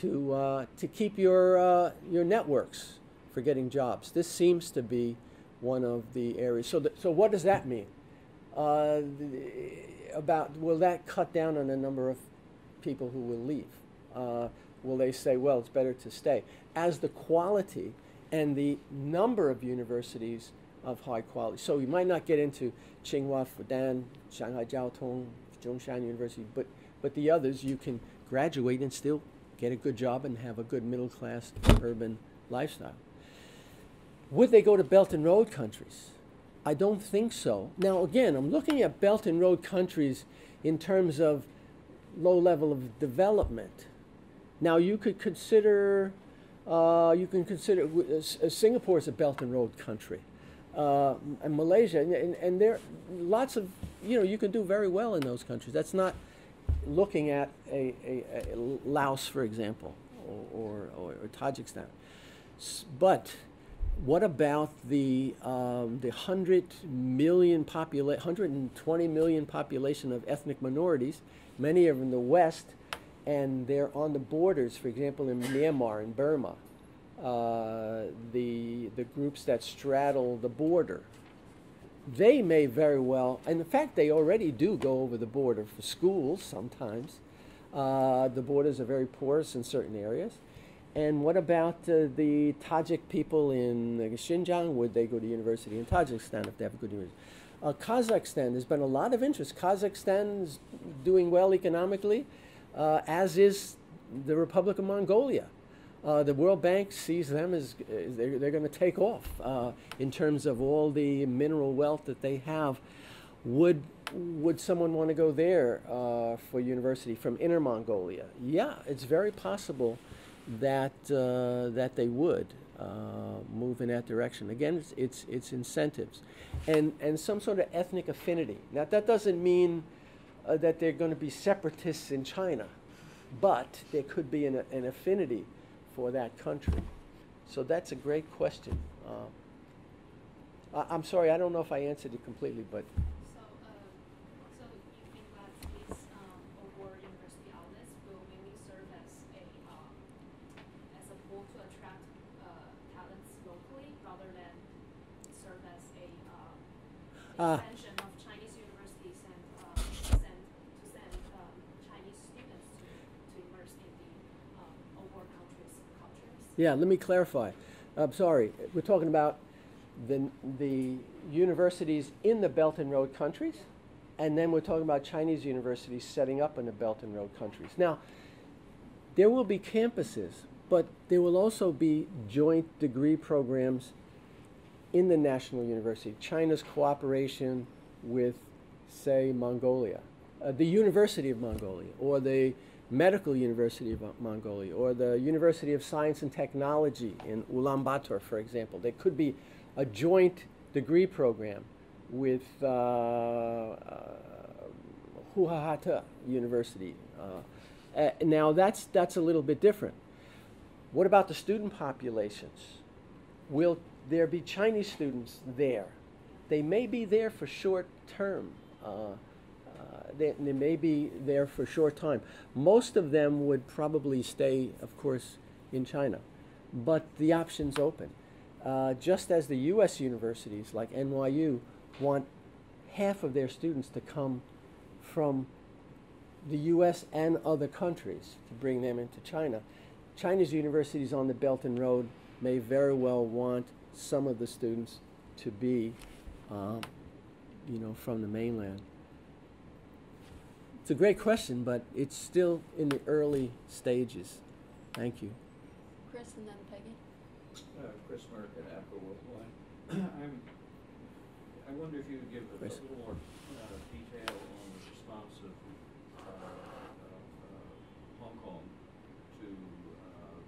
to, uh, to keep your uh, your networks for getting jobs. This seems to be one of the areas. So, th- so what does that mean? Uh, about will that cut down on the number of people who will leave? Uh, will they say, well, it's better to stay? As the quality and the number of universities of high quality. So you might not get into Tsinghua, Fudan, Shanghai Jiao Tong, Zhongshan University, but, but the others you can graduate and still get a good job and have a good middle class urban lifestyle. Would they go to Belt and Road countries? I don't think so. Now, again, I'm looking at Belt and Road countries in terms of low level of development. Now, you could consider, uh, you can consider uh, uh, Singapore is a Belt and Road country, uh, and Malaysia, and, and, and there lots of, you know, you can do very well in those countries. That's not looking at a, a, a Laos, for example, or, or, or Tajikistan. But what about the um, the hundred million popula- 120 million population of ethnic minorities? Many are in the West, and they're on the borders. For example, in Myanmar and Burma, uh, the the groups that straddle the border. They may very well, and in fact, they already do go over the border for schools sometimes. Uh, the borders are very porous in certain areas. And what about uh, the Tajik people in Xinjiang? Would they go to university in Tajikistan if they have a good university? Uh, Kazakhstan, there's been a lot of interest. Kazakhstan is doing well economically, uh, as is the Republic of Mongolia. Uh, the World Bank sees them as uh, they're, they're going to take off uh, in terms of all the mineral wealth that they have. Would would someone want to go there uh, for university from Inner Mongolia? Yeah, it's very possible that uh, that they would uh, move in that direction. Again, it's, it's it's incentives, and and some sort of ethnic affinity. Now that doesn't mean that they're going to be separatists in China, but there could be an, an affinity for that country. So that's a great question. Uh, I, I'm sorry, I don't know if I answered it completely, but So, um, so you think that these um, award university outlets will mainly serve as a um, as a pool to attract uh, talents locally rather than serve as a um, Ah. extension of Chinese universities and um, send to send um, Chinese students to, to immerse in the um, award countries cultures. Yeah, let me clarify. I'm sorry. We're talking about the, the universities in the Belt and Road countries, and then we're talking about Chinese universities setting up in the Belt and Road countries. Now, there will be campuses, but there will also be joint degree programs in the national university. China's cooperation with, say, Mongolia, uh, the University of Mongolia, or the Medical University of Mongolia, or the University of Science and Technology in Ulaanbaatar, for example. There could be a joint degree program with uh, uh, Huahata University. Uh, uh, now that's that's a little bit different. What about the student populations? Will there be Chinese students there? They may be there for short term. Uh, uh, they, they may be there for a short time. Most of them would probably stay, of course, in China, but the option's open. Uh, just as the U.S. universities like NYU want half of their students to come from the U.S. and other countries to bring them into China. China's universities on the Belt and Road may very well want some of the students to be, um, you know, from the mainland. It's a great question, but it's still in the early stages. Thank you. Chris and then Peggy. Uh, Chris Murck at APCO Worldwide. I'm, I wonder if you could give a Chris. little more uh, detail on the response of uh, of, uh, Hong Kong to uh,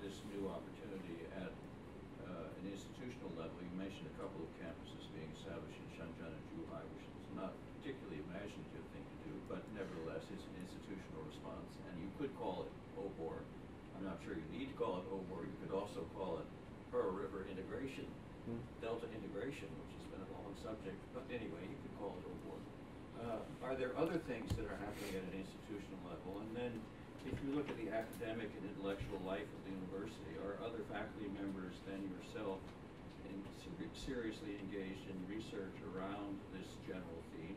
this new opportunity at uh, an institutional level. You mentioned a couple of campuses being established in Shenzhen and Zhuhai, which is not particularly imaginative thing to do, but nevertheless, it's an institutional response, and you could call it OBOR. I'm not sure you need to call it OBOR, you could also call it Pearl River Integration, Hmm. Delta Integration, which has been a long subject, but anyway, you could call it OBOR. Uh, are there other things that are happening at an institutional level? And then, if you look at the academic and intellectual life of the university, are other faculty members than yourself in, ser- seriously engaged in research around this general theme?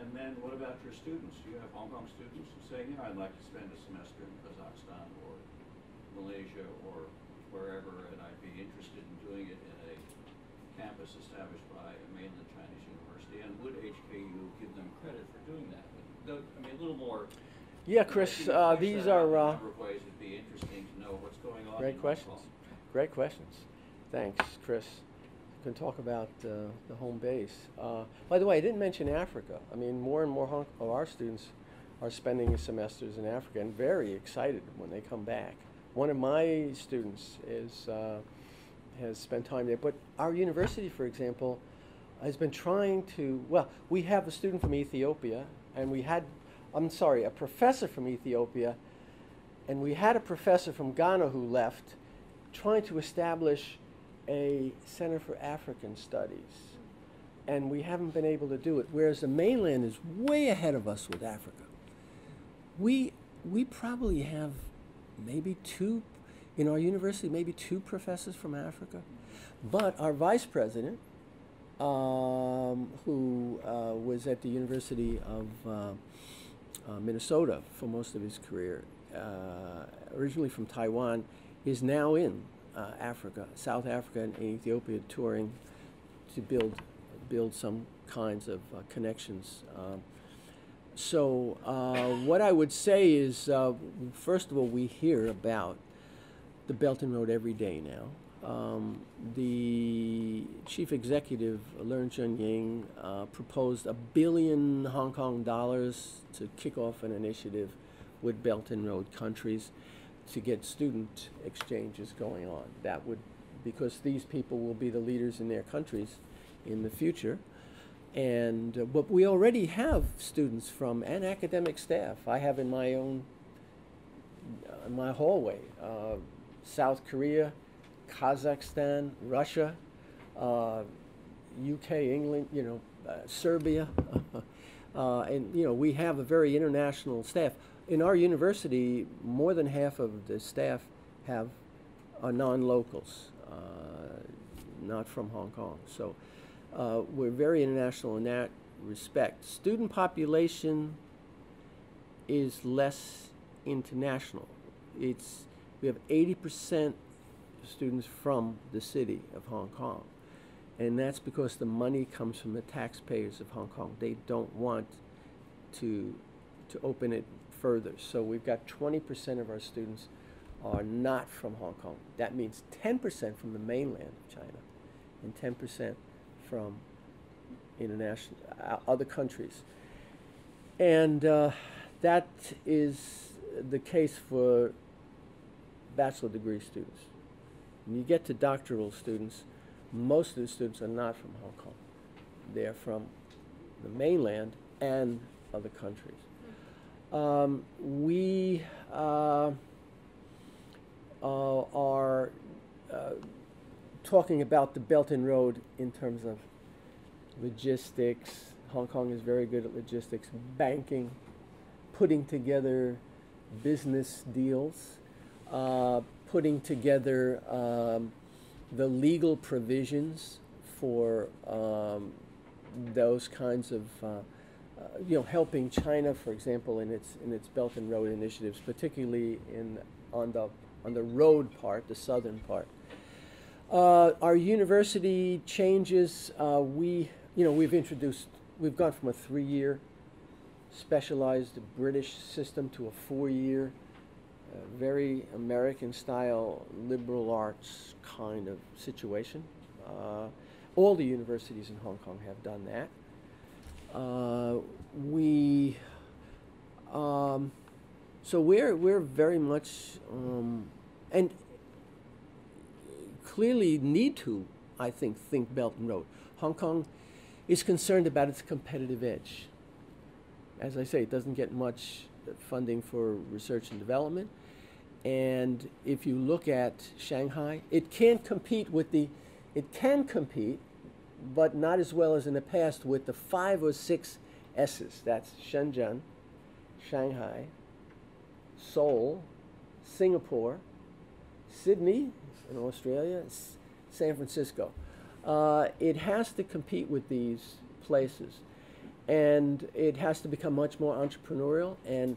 And then what about your students? Do you have Hong Kong students who say, yeah, I'd like to spend a semester in Kazakhstan or Malaysia or wherever, and I'd be interested in doing it in a campus established by a mainland Chinese university? And would HKU give them credit for doing that? Though, I mean, a little more. Yeah, Chris, uh, these are, uh, number of ways, it'd be interesting to know what's going on. Great questions. Great questions. Thanks, Chris. Can talk about uh, the home base. Uh, by the way, I didn't mention Africa. I mean, more and more of our students are spending semesters in Africa and very excited when they come back. One of my students is uh, has spent time there, but our university, for example, has been trying to. Well, we have a student from Ethiopia, and we had, I'm sorry, a professor from Ethiopia and we had a professor from Ghana who left trying to establish a Center for African Studies. And we haven't been able to do it, whereas the mainland is way ahead of us with Africa. We, we probably have maybe two, in our university, maybe two professors from Africa. But our vice president, um, who uh, was at the University of uh, uh, Minnesota for most of his career, uh, originally from Taiwan, is now in uh, Africa, South Africa and Ethiopia, touring to build build some kinds of uh, connections. Um, so what I would say is, first of all, we hear about the Belt and Road every day now. Um, the chief executive, Leung Chun-Ying, uh, proposed a billion Hong Kong dollars to kick off an initiative with Belt and Road countries to get student exchanges going on. That would, because these people will be the leaders in their countries in the future. And, uh, but we already have students from, and academic staff. I have in my own, uh, in my hallway, uh, South Korea, Kazakhstan, Russia, uh, UK, England, you know, uh, Serbia. uh, and, you know, we have a very international staff. In our university, more than half of the staff have are non-locals, uh, not from Hong Kong. So uh, we're very international in that respect. Student population is less international. It's we have 80% students from the city of Hong Kong. And that's because the money comes from the taxpayers of Hong Kong. They don't want to, to open it further. So we've got 20% of our students are not from Hong Kong. That means 10% from the mainland of China and 10% from international uh, other countries. And uh, that is the case for bachelor degree students. When you get to doctoral students, most of the students are not from Hong Kong. They're from the mainland and other countries. Um, we uh, uh, are uh, talking about the Belt and Road in terms of logistics. Hong Kong is very good at logistics, banking, putting together business deals, uh, putting together um, the legal provisions for um, those kinds of, uh, uh, you know, helping China, for example, in its in its Belt and Road initiatives, particularly in on the on the road part, the southern part. Uh, our university changes. Uh, we, you know, we've introduced. We've gone from a three-year specialized British system to a four-year, very American-style liberal arts kind of situation. Uh, all the universities in Hong Kong have done that. Uh, we, um, so we're we're very much um, and clearly need to, I think, think Belt and Road. Hong Kong is concerned about its competitive edge. As I say, it doesn't get much funding for research and development, And if you look at Shanghai, it can't compete with the, it can compete, but not as well as in the past with the five or six S's. That's Shenzhen, Shanghai, Seoul, Singapore, Sydney in Australia, San Francisco. Uh, it has to compete with these places, and it has to become much more entrepreneurial. And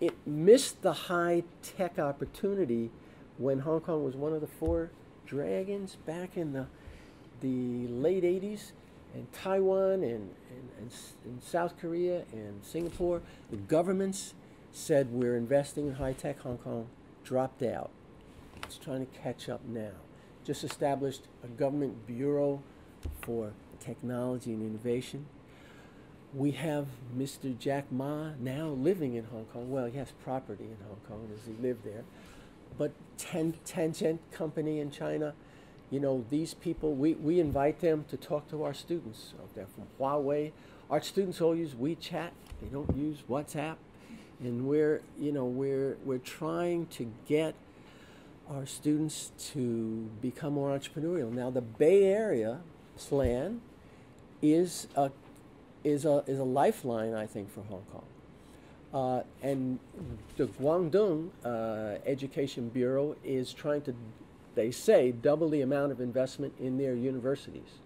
it missed the high tech opportunity when Hong Kong was one of the four dragons back in the the late 80s and Taiwan and, and, and, and South Korea and Singapore, the governments said we're investing in high tech. Hong Kong dropped out. It's trying to catch up now. Just established a government bureau for technology and innovation. We have Mr. Jack Ma now living in Hong Kong. Well, he has property in Hong Kong as he lived there. But Ten, Tencent company in China, you know, these people, we, we invite them to talk to our students. They're from Huawei. Our students all use WeChat. They don't use WhatsApp. And we're, you know, we're, we're trying to get our students to become more entrepreneurial. Now, the Bay Area plan is a, is a, is a lifeline, I think, for Hong Kong. Uh, and the Guangdong uh, Education Bureau is trying to, they say, double the amount of investment in their universities.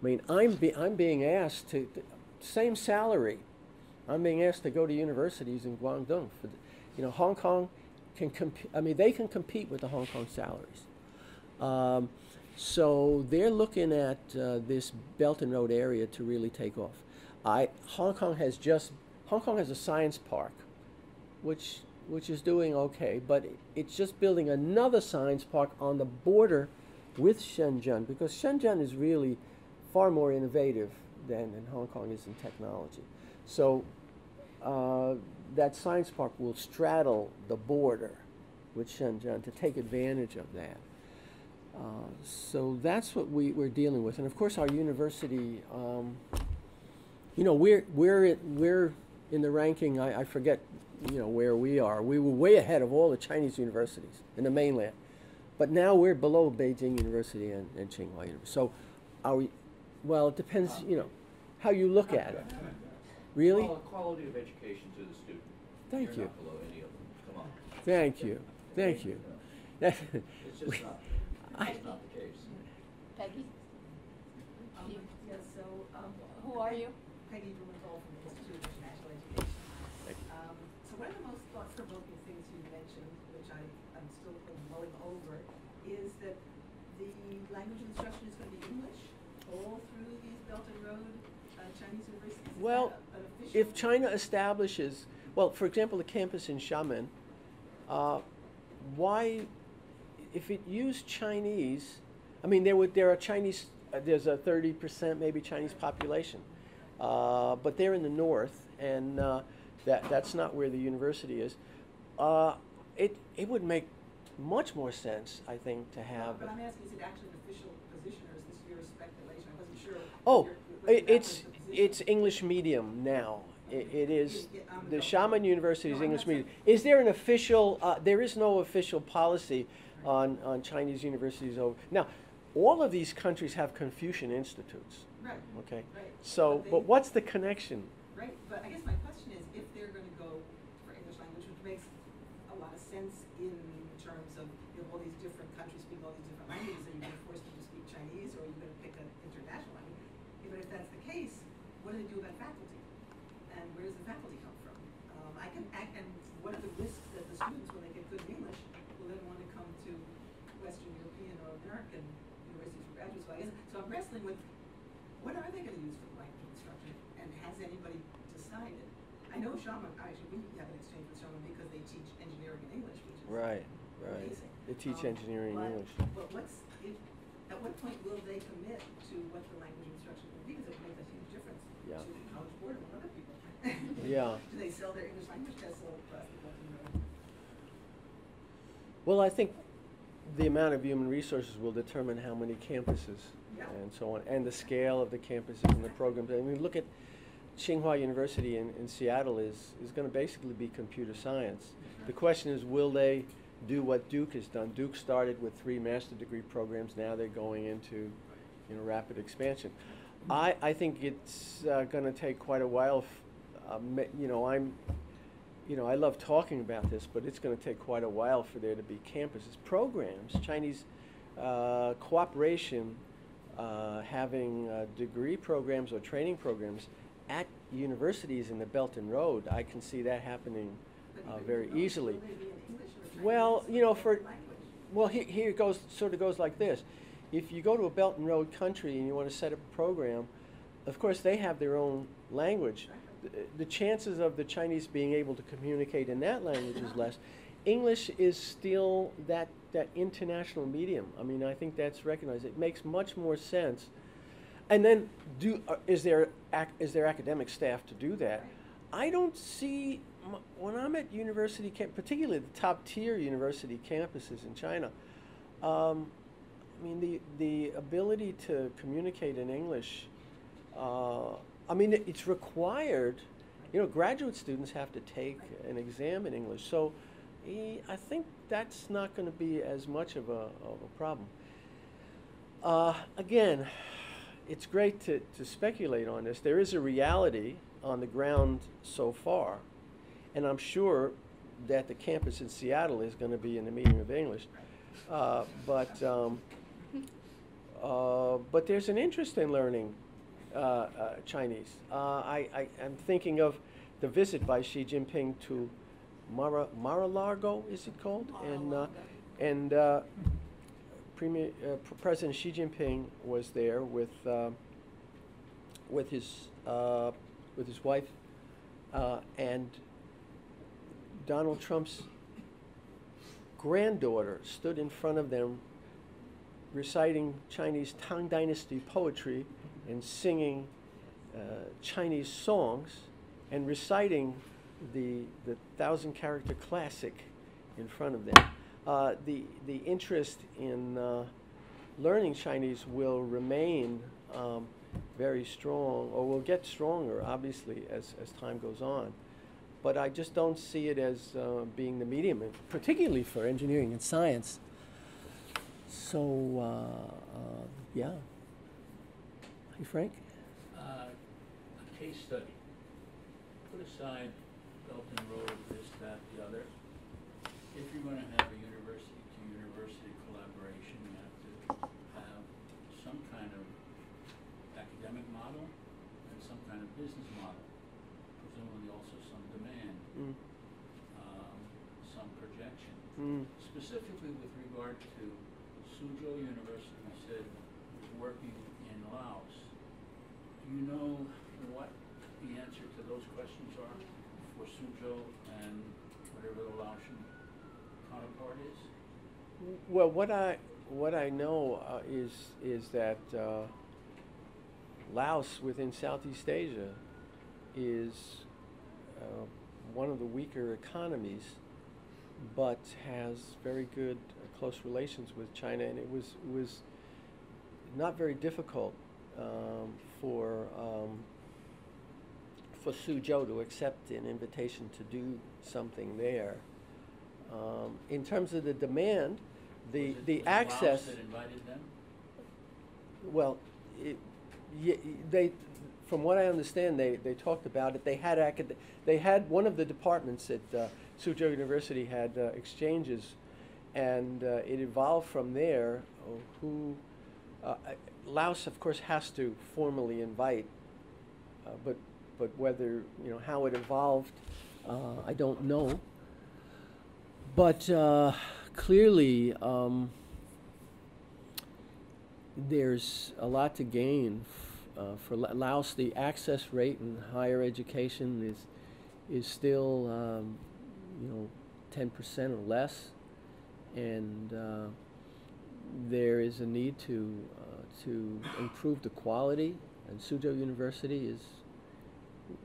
I mean, I'm, be, I'm being asked to, same salary, I'm being asked to go to universities in Guangdong. For the, you know, Hong Kong can compete, I mean, they can compete with the Hong Kong salaries. Um, so they're looking at uh, this Belt and Road area to really take off. I, Hong Kong has just Hong Kong has a science park, which which is doing okay, but it's just building another science park on the border with Shenzhen because Shenzhen is really far more innovative than, than Hong Kong is in technology. So uh, that science park will straddle the border with Shenzhen to take advantage of that. Uh, so that's what we, we're dealing with, and of course our university. Um, you know, we're we're it- we're in the ranking. I, I forget, you know, where we are. We were way ahead of all the Chinese universities in the mainland, but now we're below Beijing University and, and Tsinghua University. So, are we? Well, it depends. You know, how you look at it. Really? Qual- Quality of education to the student. Thank You're you. not below any of them, come on. Thank you. Thank you. It's just not, I- it's not the case. Peggy? Um, yes, so, um, Who are you? Peggy Blumenthal from the Institute of International Education. Um, so one of the most thought-provoking things you mentioned, which I, I'm still mulling over, is that the language instruction is gonna be English all through these Belt and Road, uh, Chinese universities? Is Well, if China establishes, well, for example, the campus in Xiamen, uh, why, if it used Chinese, I mean, there would there are Chinese. Uh, there's a thirty percent maybe Chinese population, uh, but they're in the north, and uh, that that's not where the university is. Uh, it it would make much more sense, I think, to have. But I'm asking, is it actually an official position, or is this your speculation? I wasn't sure. Oh, your- whether it, that it's was the position. it's English medium now. It, it is the Xiamen University is English medium. Is there an official? Uh, there is no official policy on on Chinese universities over now. All of these countries have Confucian institutes. Right, Okay, right. so they- but what's the connection? Right, but I guess my question is, if they're gonna go for English language, which makes a lot of sense in terms of, you know, all these different countries speak all these different languages, are you gonna force them to speak Chinese, or are you gonna pick an international language? Yeah, But if that's the case, what do they do about faculty? And where does the faculty come from? Um, I can, I can, what are the risks that the students, when they get good in English, will then wanna come to Western European or American universities for graduate school? I guess, so I'm wrestling with, what are they gonna use for the language instruction, and has anybody decided? I know Xiamen, actually, we have an exchange with Xiamen because they teach engineering and English, which is Right, right. amazing. They teach engineering but- English. But what's, if, at what point will they commit to what the language instruction will be, because it makes a huge difference Yeah. to College Board and other people. Yeah. Do they sell their English language tests all across the country? Well, I think the amount of human resources will determine how many campuses Yeah. and so on, and the scale of the campuses and the programs. I mean, look at Tsinghua University in, in Seattle is, is going to basically be computer science. The question is, will they do what Duke has done. Duke started with three master degree programs. Now they're going into, you know, rapid expansion. I, I think it's uh, going to take quite a while. Uh, you know, I'm, you know, I love talking about this, but it's going to take quite a while for there to be campuses, programs, Chinese uh, cooperation, uh, having uh, degree programs or training programs at universities in the Belt and Road. I can see that happening uh, very easily. Well, you know, for- Well, here, here it goes, sort of goes like this. If you go to a Belt and Road country and you want to set up a program, of course, they have their own language. The, the chances of the Chinese being able to communicate in that language is less. English is still that, that international medium. I mean, I think that's recognized. It makes much more sense. And then, do, uh, is, there, ac- is there academic staff to do that? I don't see when I'm at university camp, particularly the top tier university campuses in China. Um, I mean, the the ability to communicate in English. Uh, I mean, it's required. You know, graduate students have to take an exam in English, so I think that's not going to be as much of a of a problem. Uh, again, it's great to, to speculate on this. There is a reality on the ground so far, and I'm sure that the campus in Seattle is going to be in the medium of English. Uh, but um, uh, but there's an interest in learning uh, uh, Chinese. Uh, I, I am thinking of the visit by Xi Jinping to Mara Mar-a-Lago, is it called? And and Premier President Xi Jinping was there with with his with his wife uh, and Donald Trump's granddaughter stood in front of them reciting Chinese Tang Dynasty poetry and singing uh, Chinese songs and reciting the, the thousand character classic in front of them. Uh, the, the interest in uh, learning Chinese will remain um, very strong, or will get stronger, obviously, as, as time goes on. But I just don't see it as uh, being the medium, particularly for engineering and science. So, uh, uh, yeah. Hey, Frank? Uh, a case study. Put aside Belt and Road, this, that, the other. If you're gonna have a university-to-university collaboration, you have to have some kind of academic model and some kind of business model. Presumably also some demand, Mm, um, some projection. Mm, Specifically with regard to Suzhou University, you said was working in Laos. Do you know what the answer to those questions are for Suzhou and whatever the Laotian counterpart is? Well, what I what I know uh, is is that uh, Laos within Southeast Asia is uh, one of the weaker economies, but has very good uh, close relations with China, and it was was not very difficult um, for um, for Suzhou to accept an invitation to do something there. Um, in terms of the demand, the it- the access. Well, it, y- they, from what I understand, they, they talked about it. They had acad- they had one of the departments at uh, Suzhou University had uh, exchanges, and uh, it evolved from there. uh, Who uh, Laos, of course, has to formally invite, uh, but but whether you know how it evolved, I don't know. But clearly. Um, there's a lot to gain uh, for La- Laos. The access rate in higher education is is still, um, you know, ten percent or less, and uh, there is a need to uh, to improve the quality. And Suzhou University is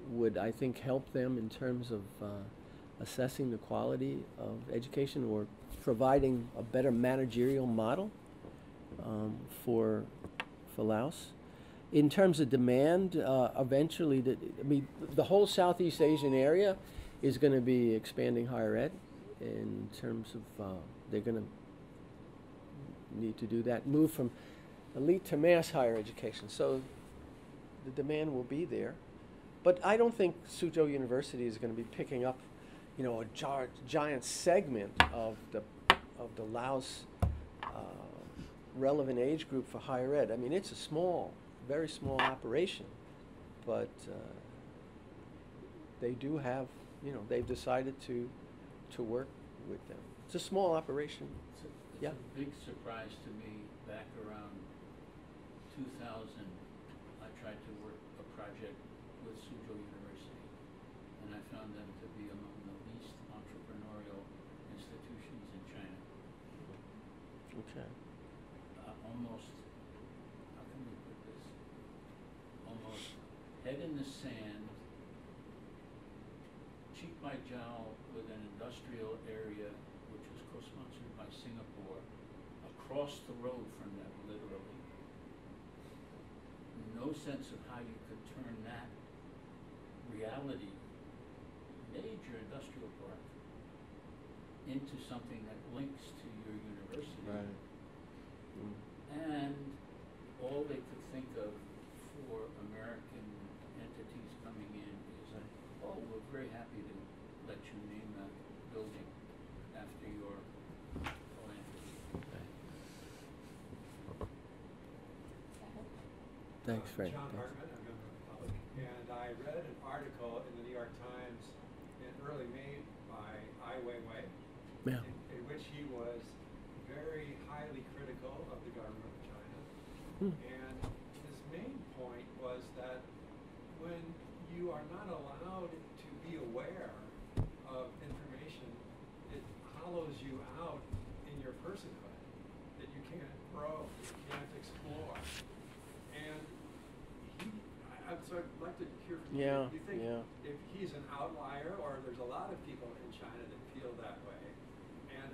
would I think help them in terms of uh, assessing the quality of education or providing a better managerial model um, for for Laos. In terms of demand, uh, eventually, the, I mean, the whole Southeast Asian area is going to be expanding higher ed. in terms of uh, they're going to need to do that. Move from elite to mass higher education. So the demand will be there. But I don't think Suzhou University is going to be picking up, you know, a giant segment of the of the Laos uh, relevant age group for higher ed. I mean, it's a small, very small operation, but uh, they do have, you know, they've decided to, to work with them. It's a small operation. It's a, it's yeah. a big surprise to me back around 2000. Frank. John Hartman, I'm a member of the public, and I read an article in the New York Times in early May by Ai Weiwei, Yeah. in, in which he was very highly critical of the government of China. Hmm. And his main point was that when you are not allowed to be aware of information, it hollows you out in your personhood, that you can't grow, you can't explore. And he, I, I'm- so I'd like to hear from you. Yeah, Do you think yeah. if he's an outlier, or there's a lot of people in China that feel that way? And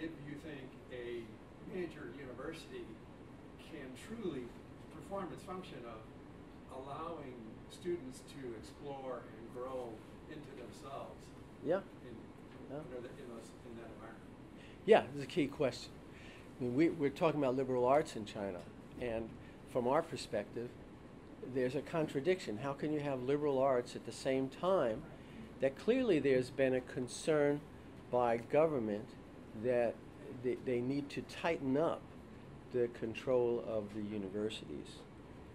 if you think a major university can truly perform its function of allowing students to explore and grow into themselves Yeah. in, Yeah. in, those, in that environment. Yeah, this is a key question. I mean, we, we're talking about liberal arts in China, and from our perspective, there's a contradiction. How can you have liberal arts at the same time that clearly there's been a concern by government that they, they need to tighten up the control of the universities,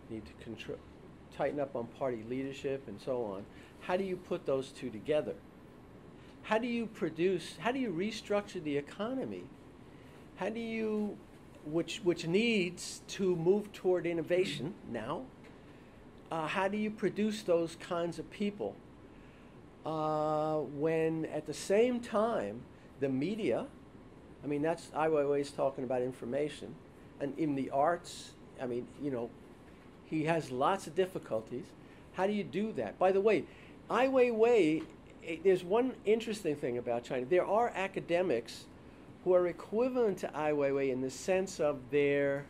need to control, tighten up on party leadership and so on. How do you put those two together? How do you produce, how do you restructure the economy? How do you, which, which needs to move toward innovation now, uh, how do you produce those kinds of people uh, when at the same time the media, I mean, that's, I always talking about information, and in the arts, I mean, you know, he has lots of difficulties. How do you do that? By the way, Ai Weiwei, eh, there's one interesting thing about China. There are academics who are equivalent to Ai Weiwei in the sense of their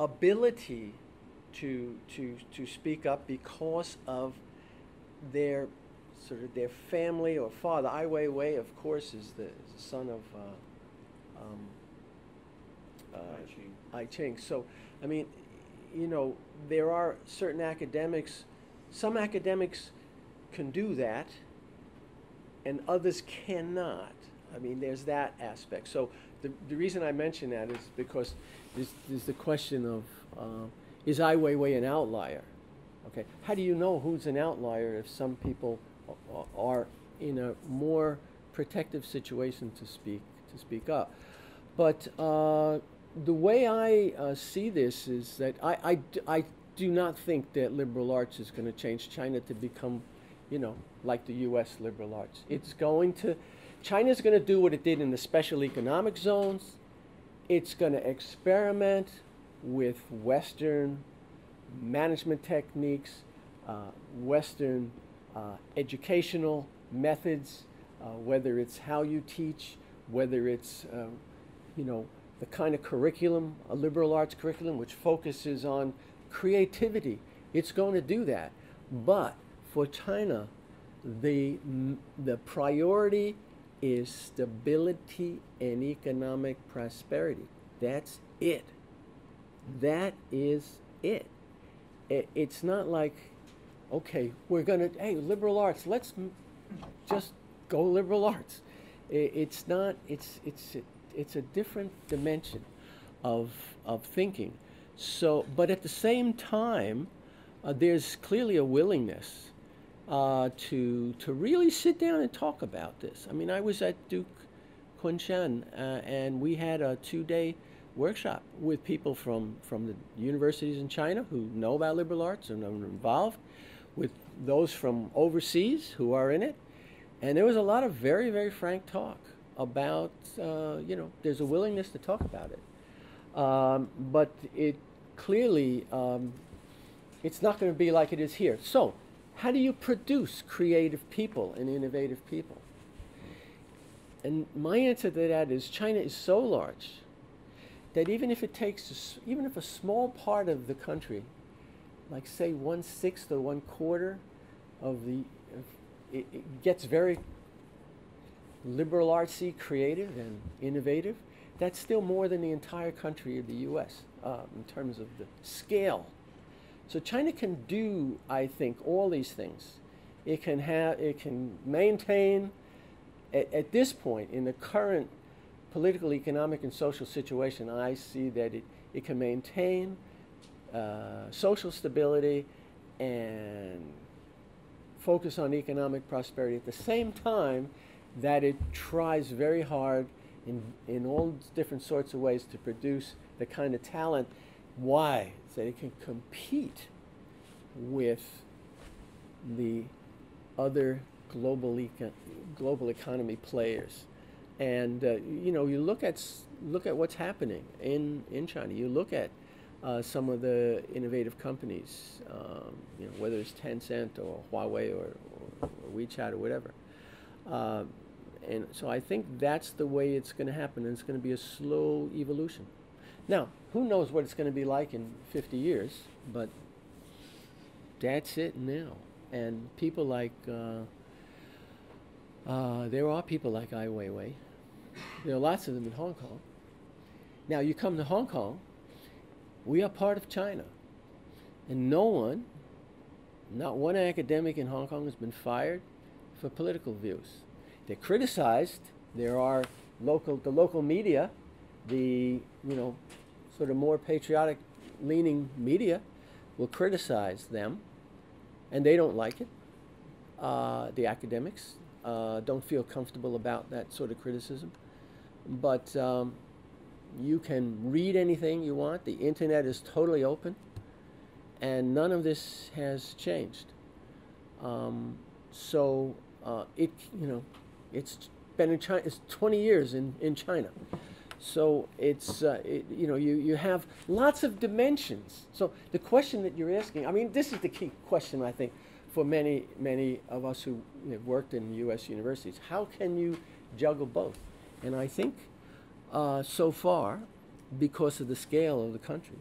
ability to, to, to speak up because of their sort of their family or father. Ai Weiwei, of course, is the, is the son of uh, um, uh, Ai Qing. Ai Qing. So, I mean, you know, there are certain academics, some academics can do that, and others cannot. I mean, there's that aspect. So, the, the reason I mention that is because there's, there's the question of uh, is Ai Weiwei an outlier? Okay, how do you know who's an outlier if some people are in a more protective situation to speak to speak up? But uh, the way I uh, see this is that I I do not think that liberal arts is going to change China to become, you know, like the U.S. liberal arts. It's going to, China's going to do what it did in the special economic zones. It's going to experiment with Western management techniques, uh, Western uh, educational methods, uh, whether it's how you teach, whether it's, uh, you know, the kind of curriculum, a liberal arts curriculum, which focuses on creativity. It's going to do that. But for China, the, the priority is stability and economic prosperity. That's it. That is it. It's not like, okay, we're gonna, hey, liberal arts, let's just go liberal arts. It's not, it's, it's, it's a different dimension of, of thinking. So, but at the same time, uh, there's clearly a willingness uh, to to really sit down and talk about this. I mean, I was at Duke Kunshan, uh, and we had a two-day workshop with people from from the universities in China who know about liberal arts and are involved, with those from overseas who are in it, and there was a lot of very very frank talk about uh, you know there's a willingness to talk about it, um, but it clearly. Um, it's not going to be like it is here. So, how do you produce creative people and innovative people? And my answer to that is China is so large that even if it takes, even if a small part of the country, like say one sixth or one quarter of the, it, it gets very liberal artsy, creative, and innovative, that's still more than the entire country of the U.S. Uh, in terms of the scale. So China can do, I think, all these things. It can have, it can maintain, at, at this point in the current political, economic, and social situation, I see that it, it can maintain uh, social stability and focus on economic prosperity at the same time that it tries very hard in, in all different sorts of ways to produce the kind of talent. Why? So it can compete with the other global, eco- global economy players. And uh, you know, you look at look at what's happening in, in China. You look at uh, some of the innovative companies, um, you know, whether it's Tencent or Huawei or, or, WeChat or whatever. Um, and so I think that's the way it's going to happen, and it's going to be a slow evolution. Now, who knows what it's going to be like in 50 years, but that's it now. And people like, uh, uh, there are people like Ai Weiwei. There are lots of them in Hong Kong. Now, you come to Hong Kong, we are part of China. And no one, not one academic in Hong Kong has been fired for political views. They're criticized. There are local, the local media, the, you know, sort of more patriotic leaning media will criticize them, and they don't like it. Uh, the academics uh, don't feel comfortable about that sort of criticism. But um, you can read anything you want. The internet is totally open, and none of this has changed. Um, so uh, it, you know, it's been in China. It's 20 years in, in China. So it's, uh, it, you know, you, you have lots of dimensions. So the question that you're asking, I mean, this is the key question, I think, for many, many of us who have worked in U.S. universities. How can you juggle both? And I think uh, so far, because of the scale of the country,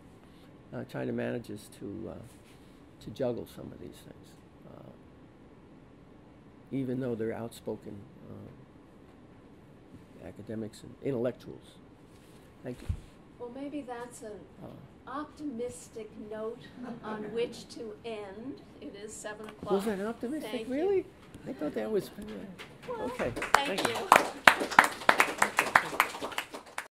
uh, China manages to, uh, to juggle some of these things, uh, even though they're outspoken uh, academics and intellectuals. Thank you. Well, maybe that's an optimistic note on which to end. It is seven o'clock. was that optimistic? Thank you. I thought that was. Okay. Thank you.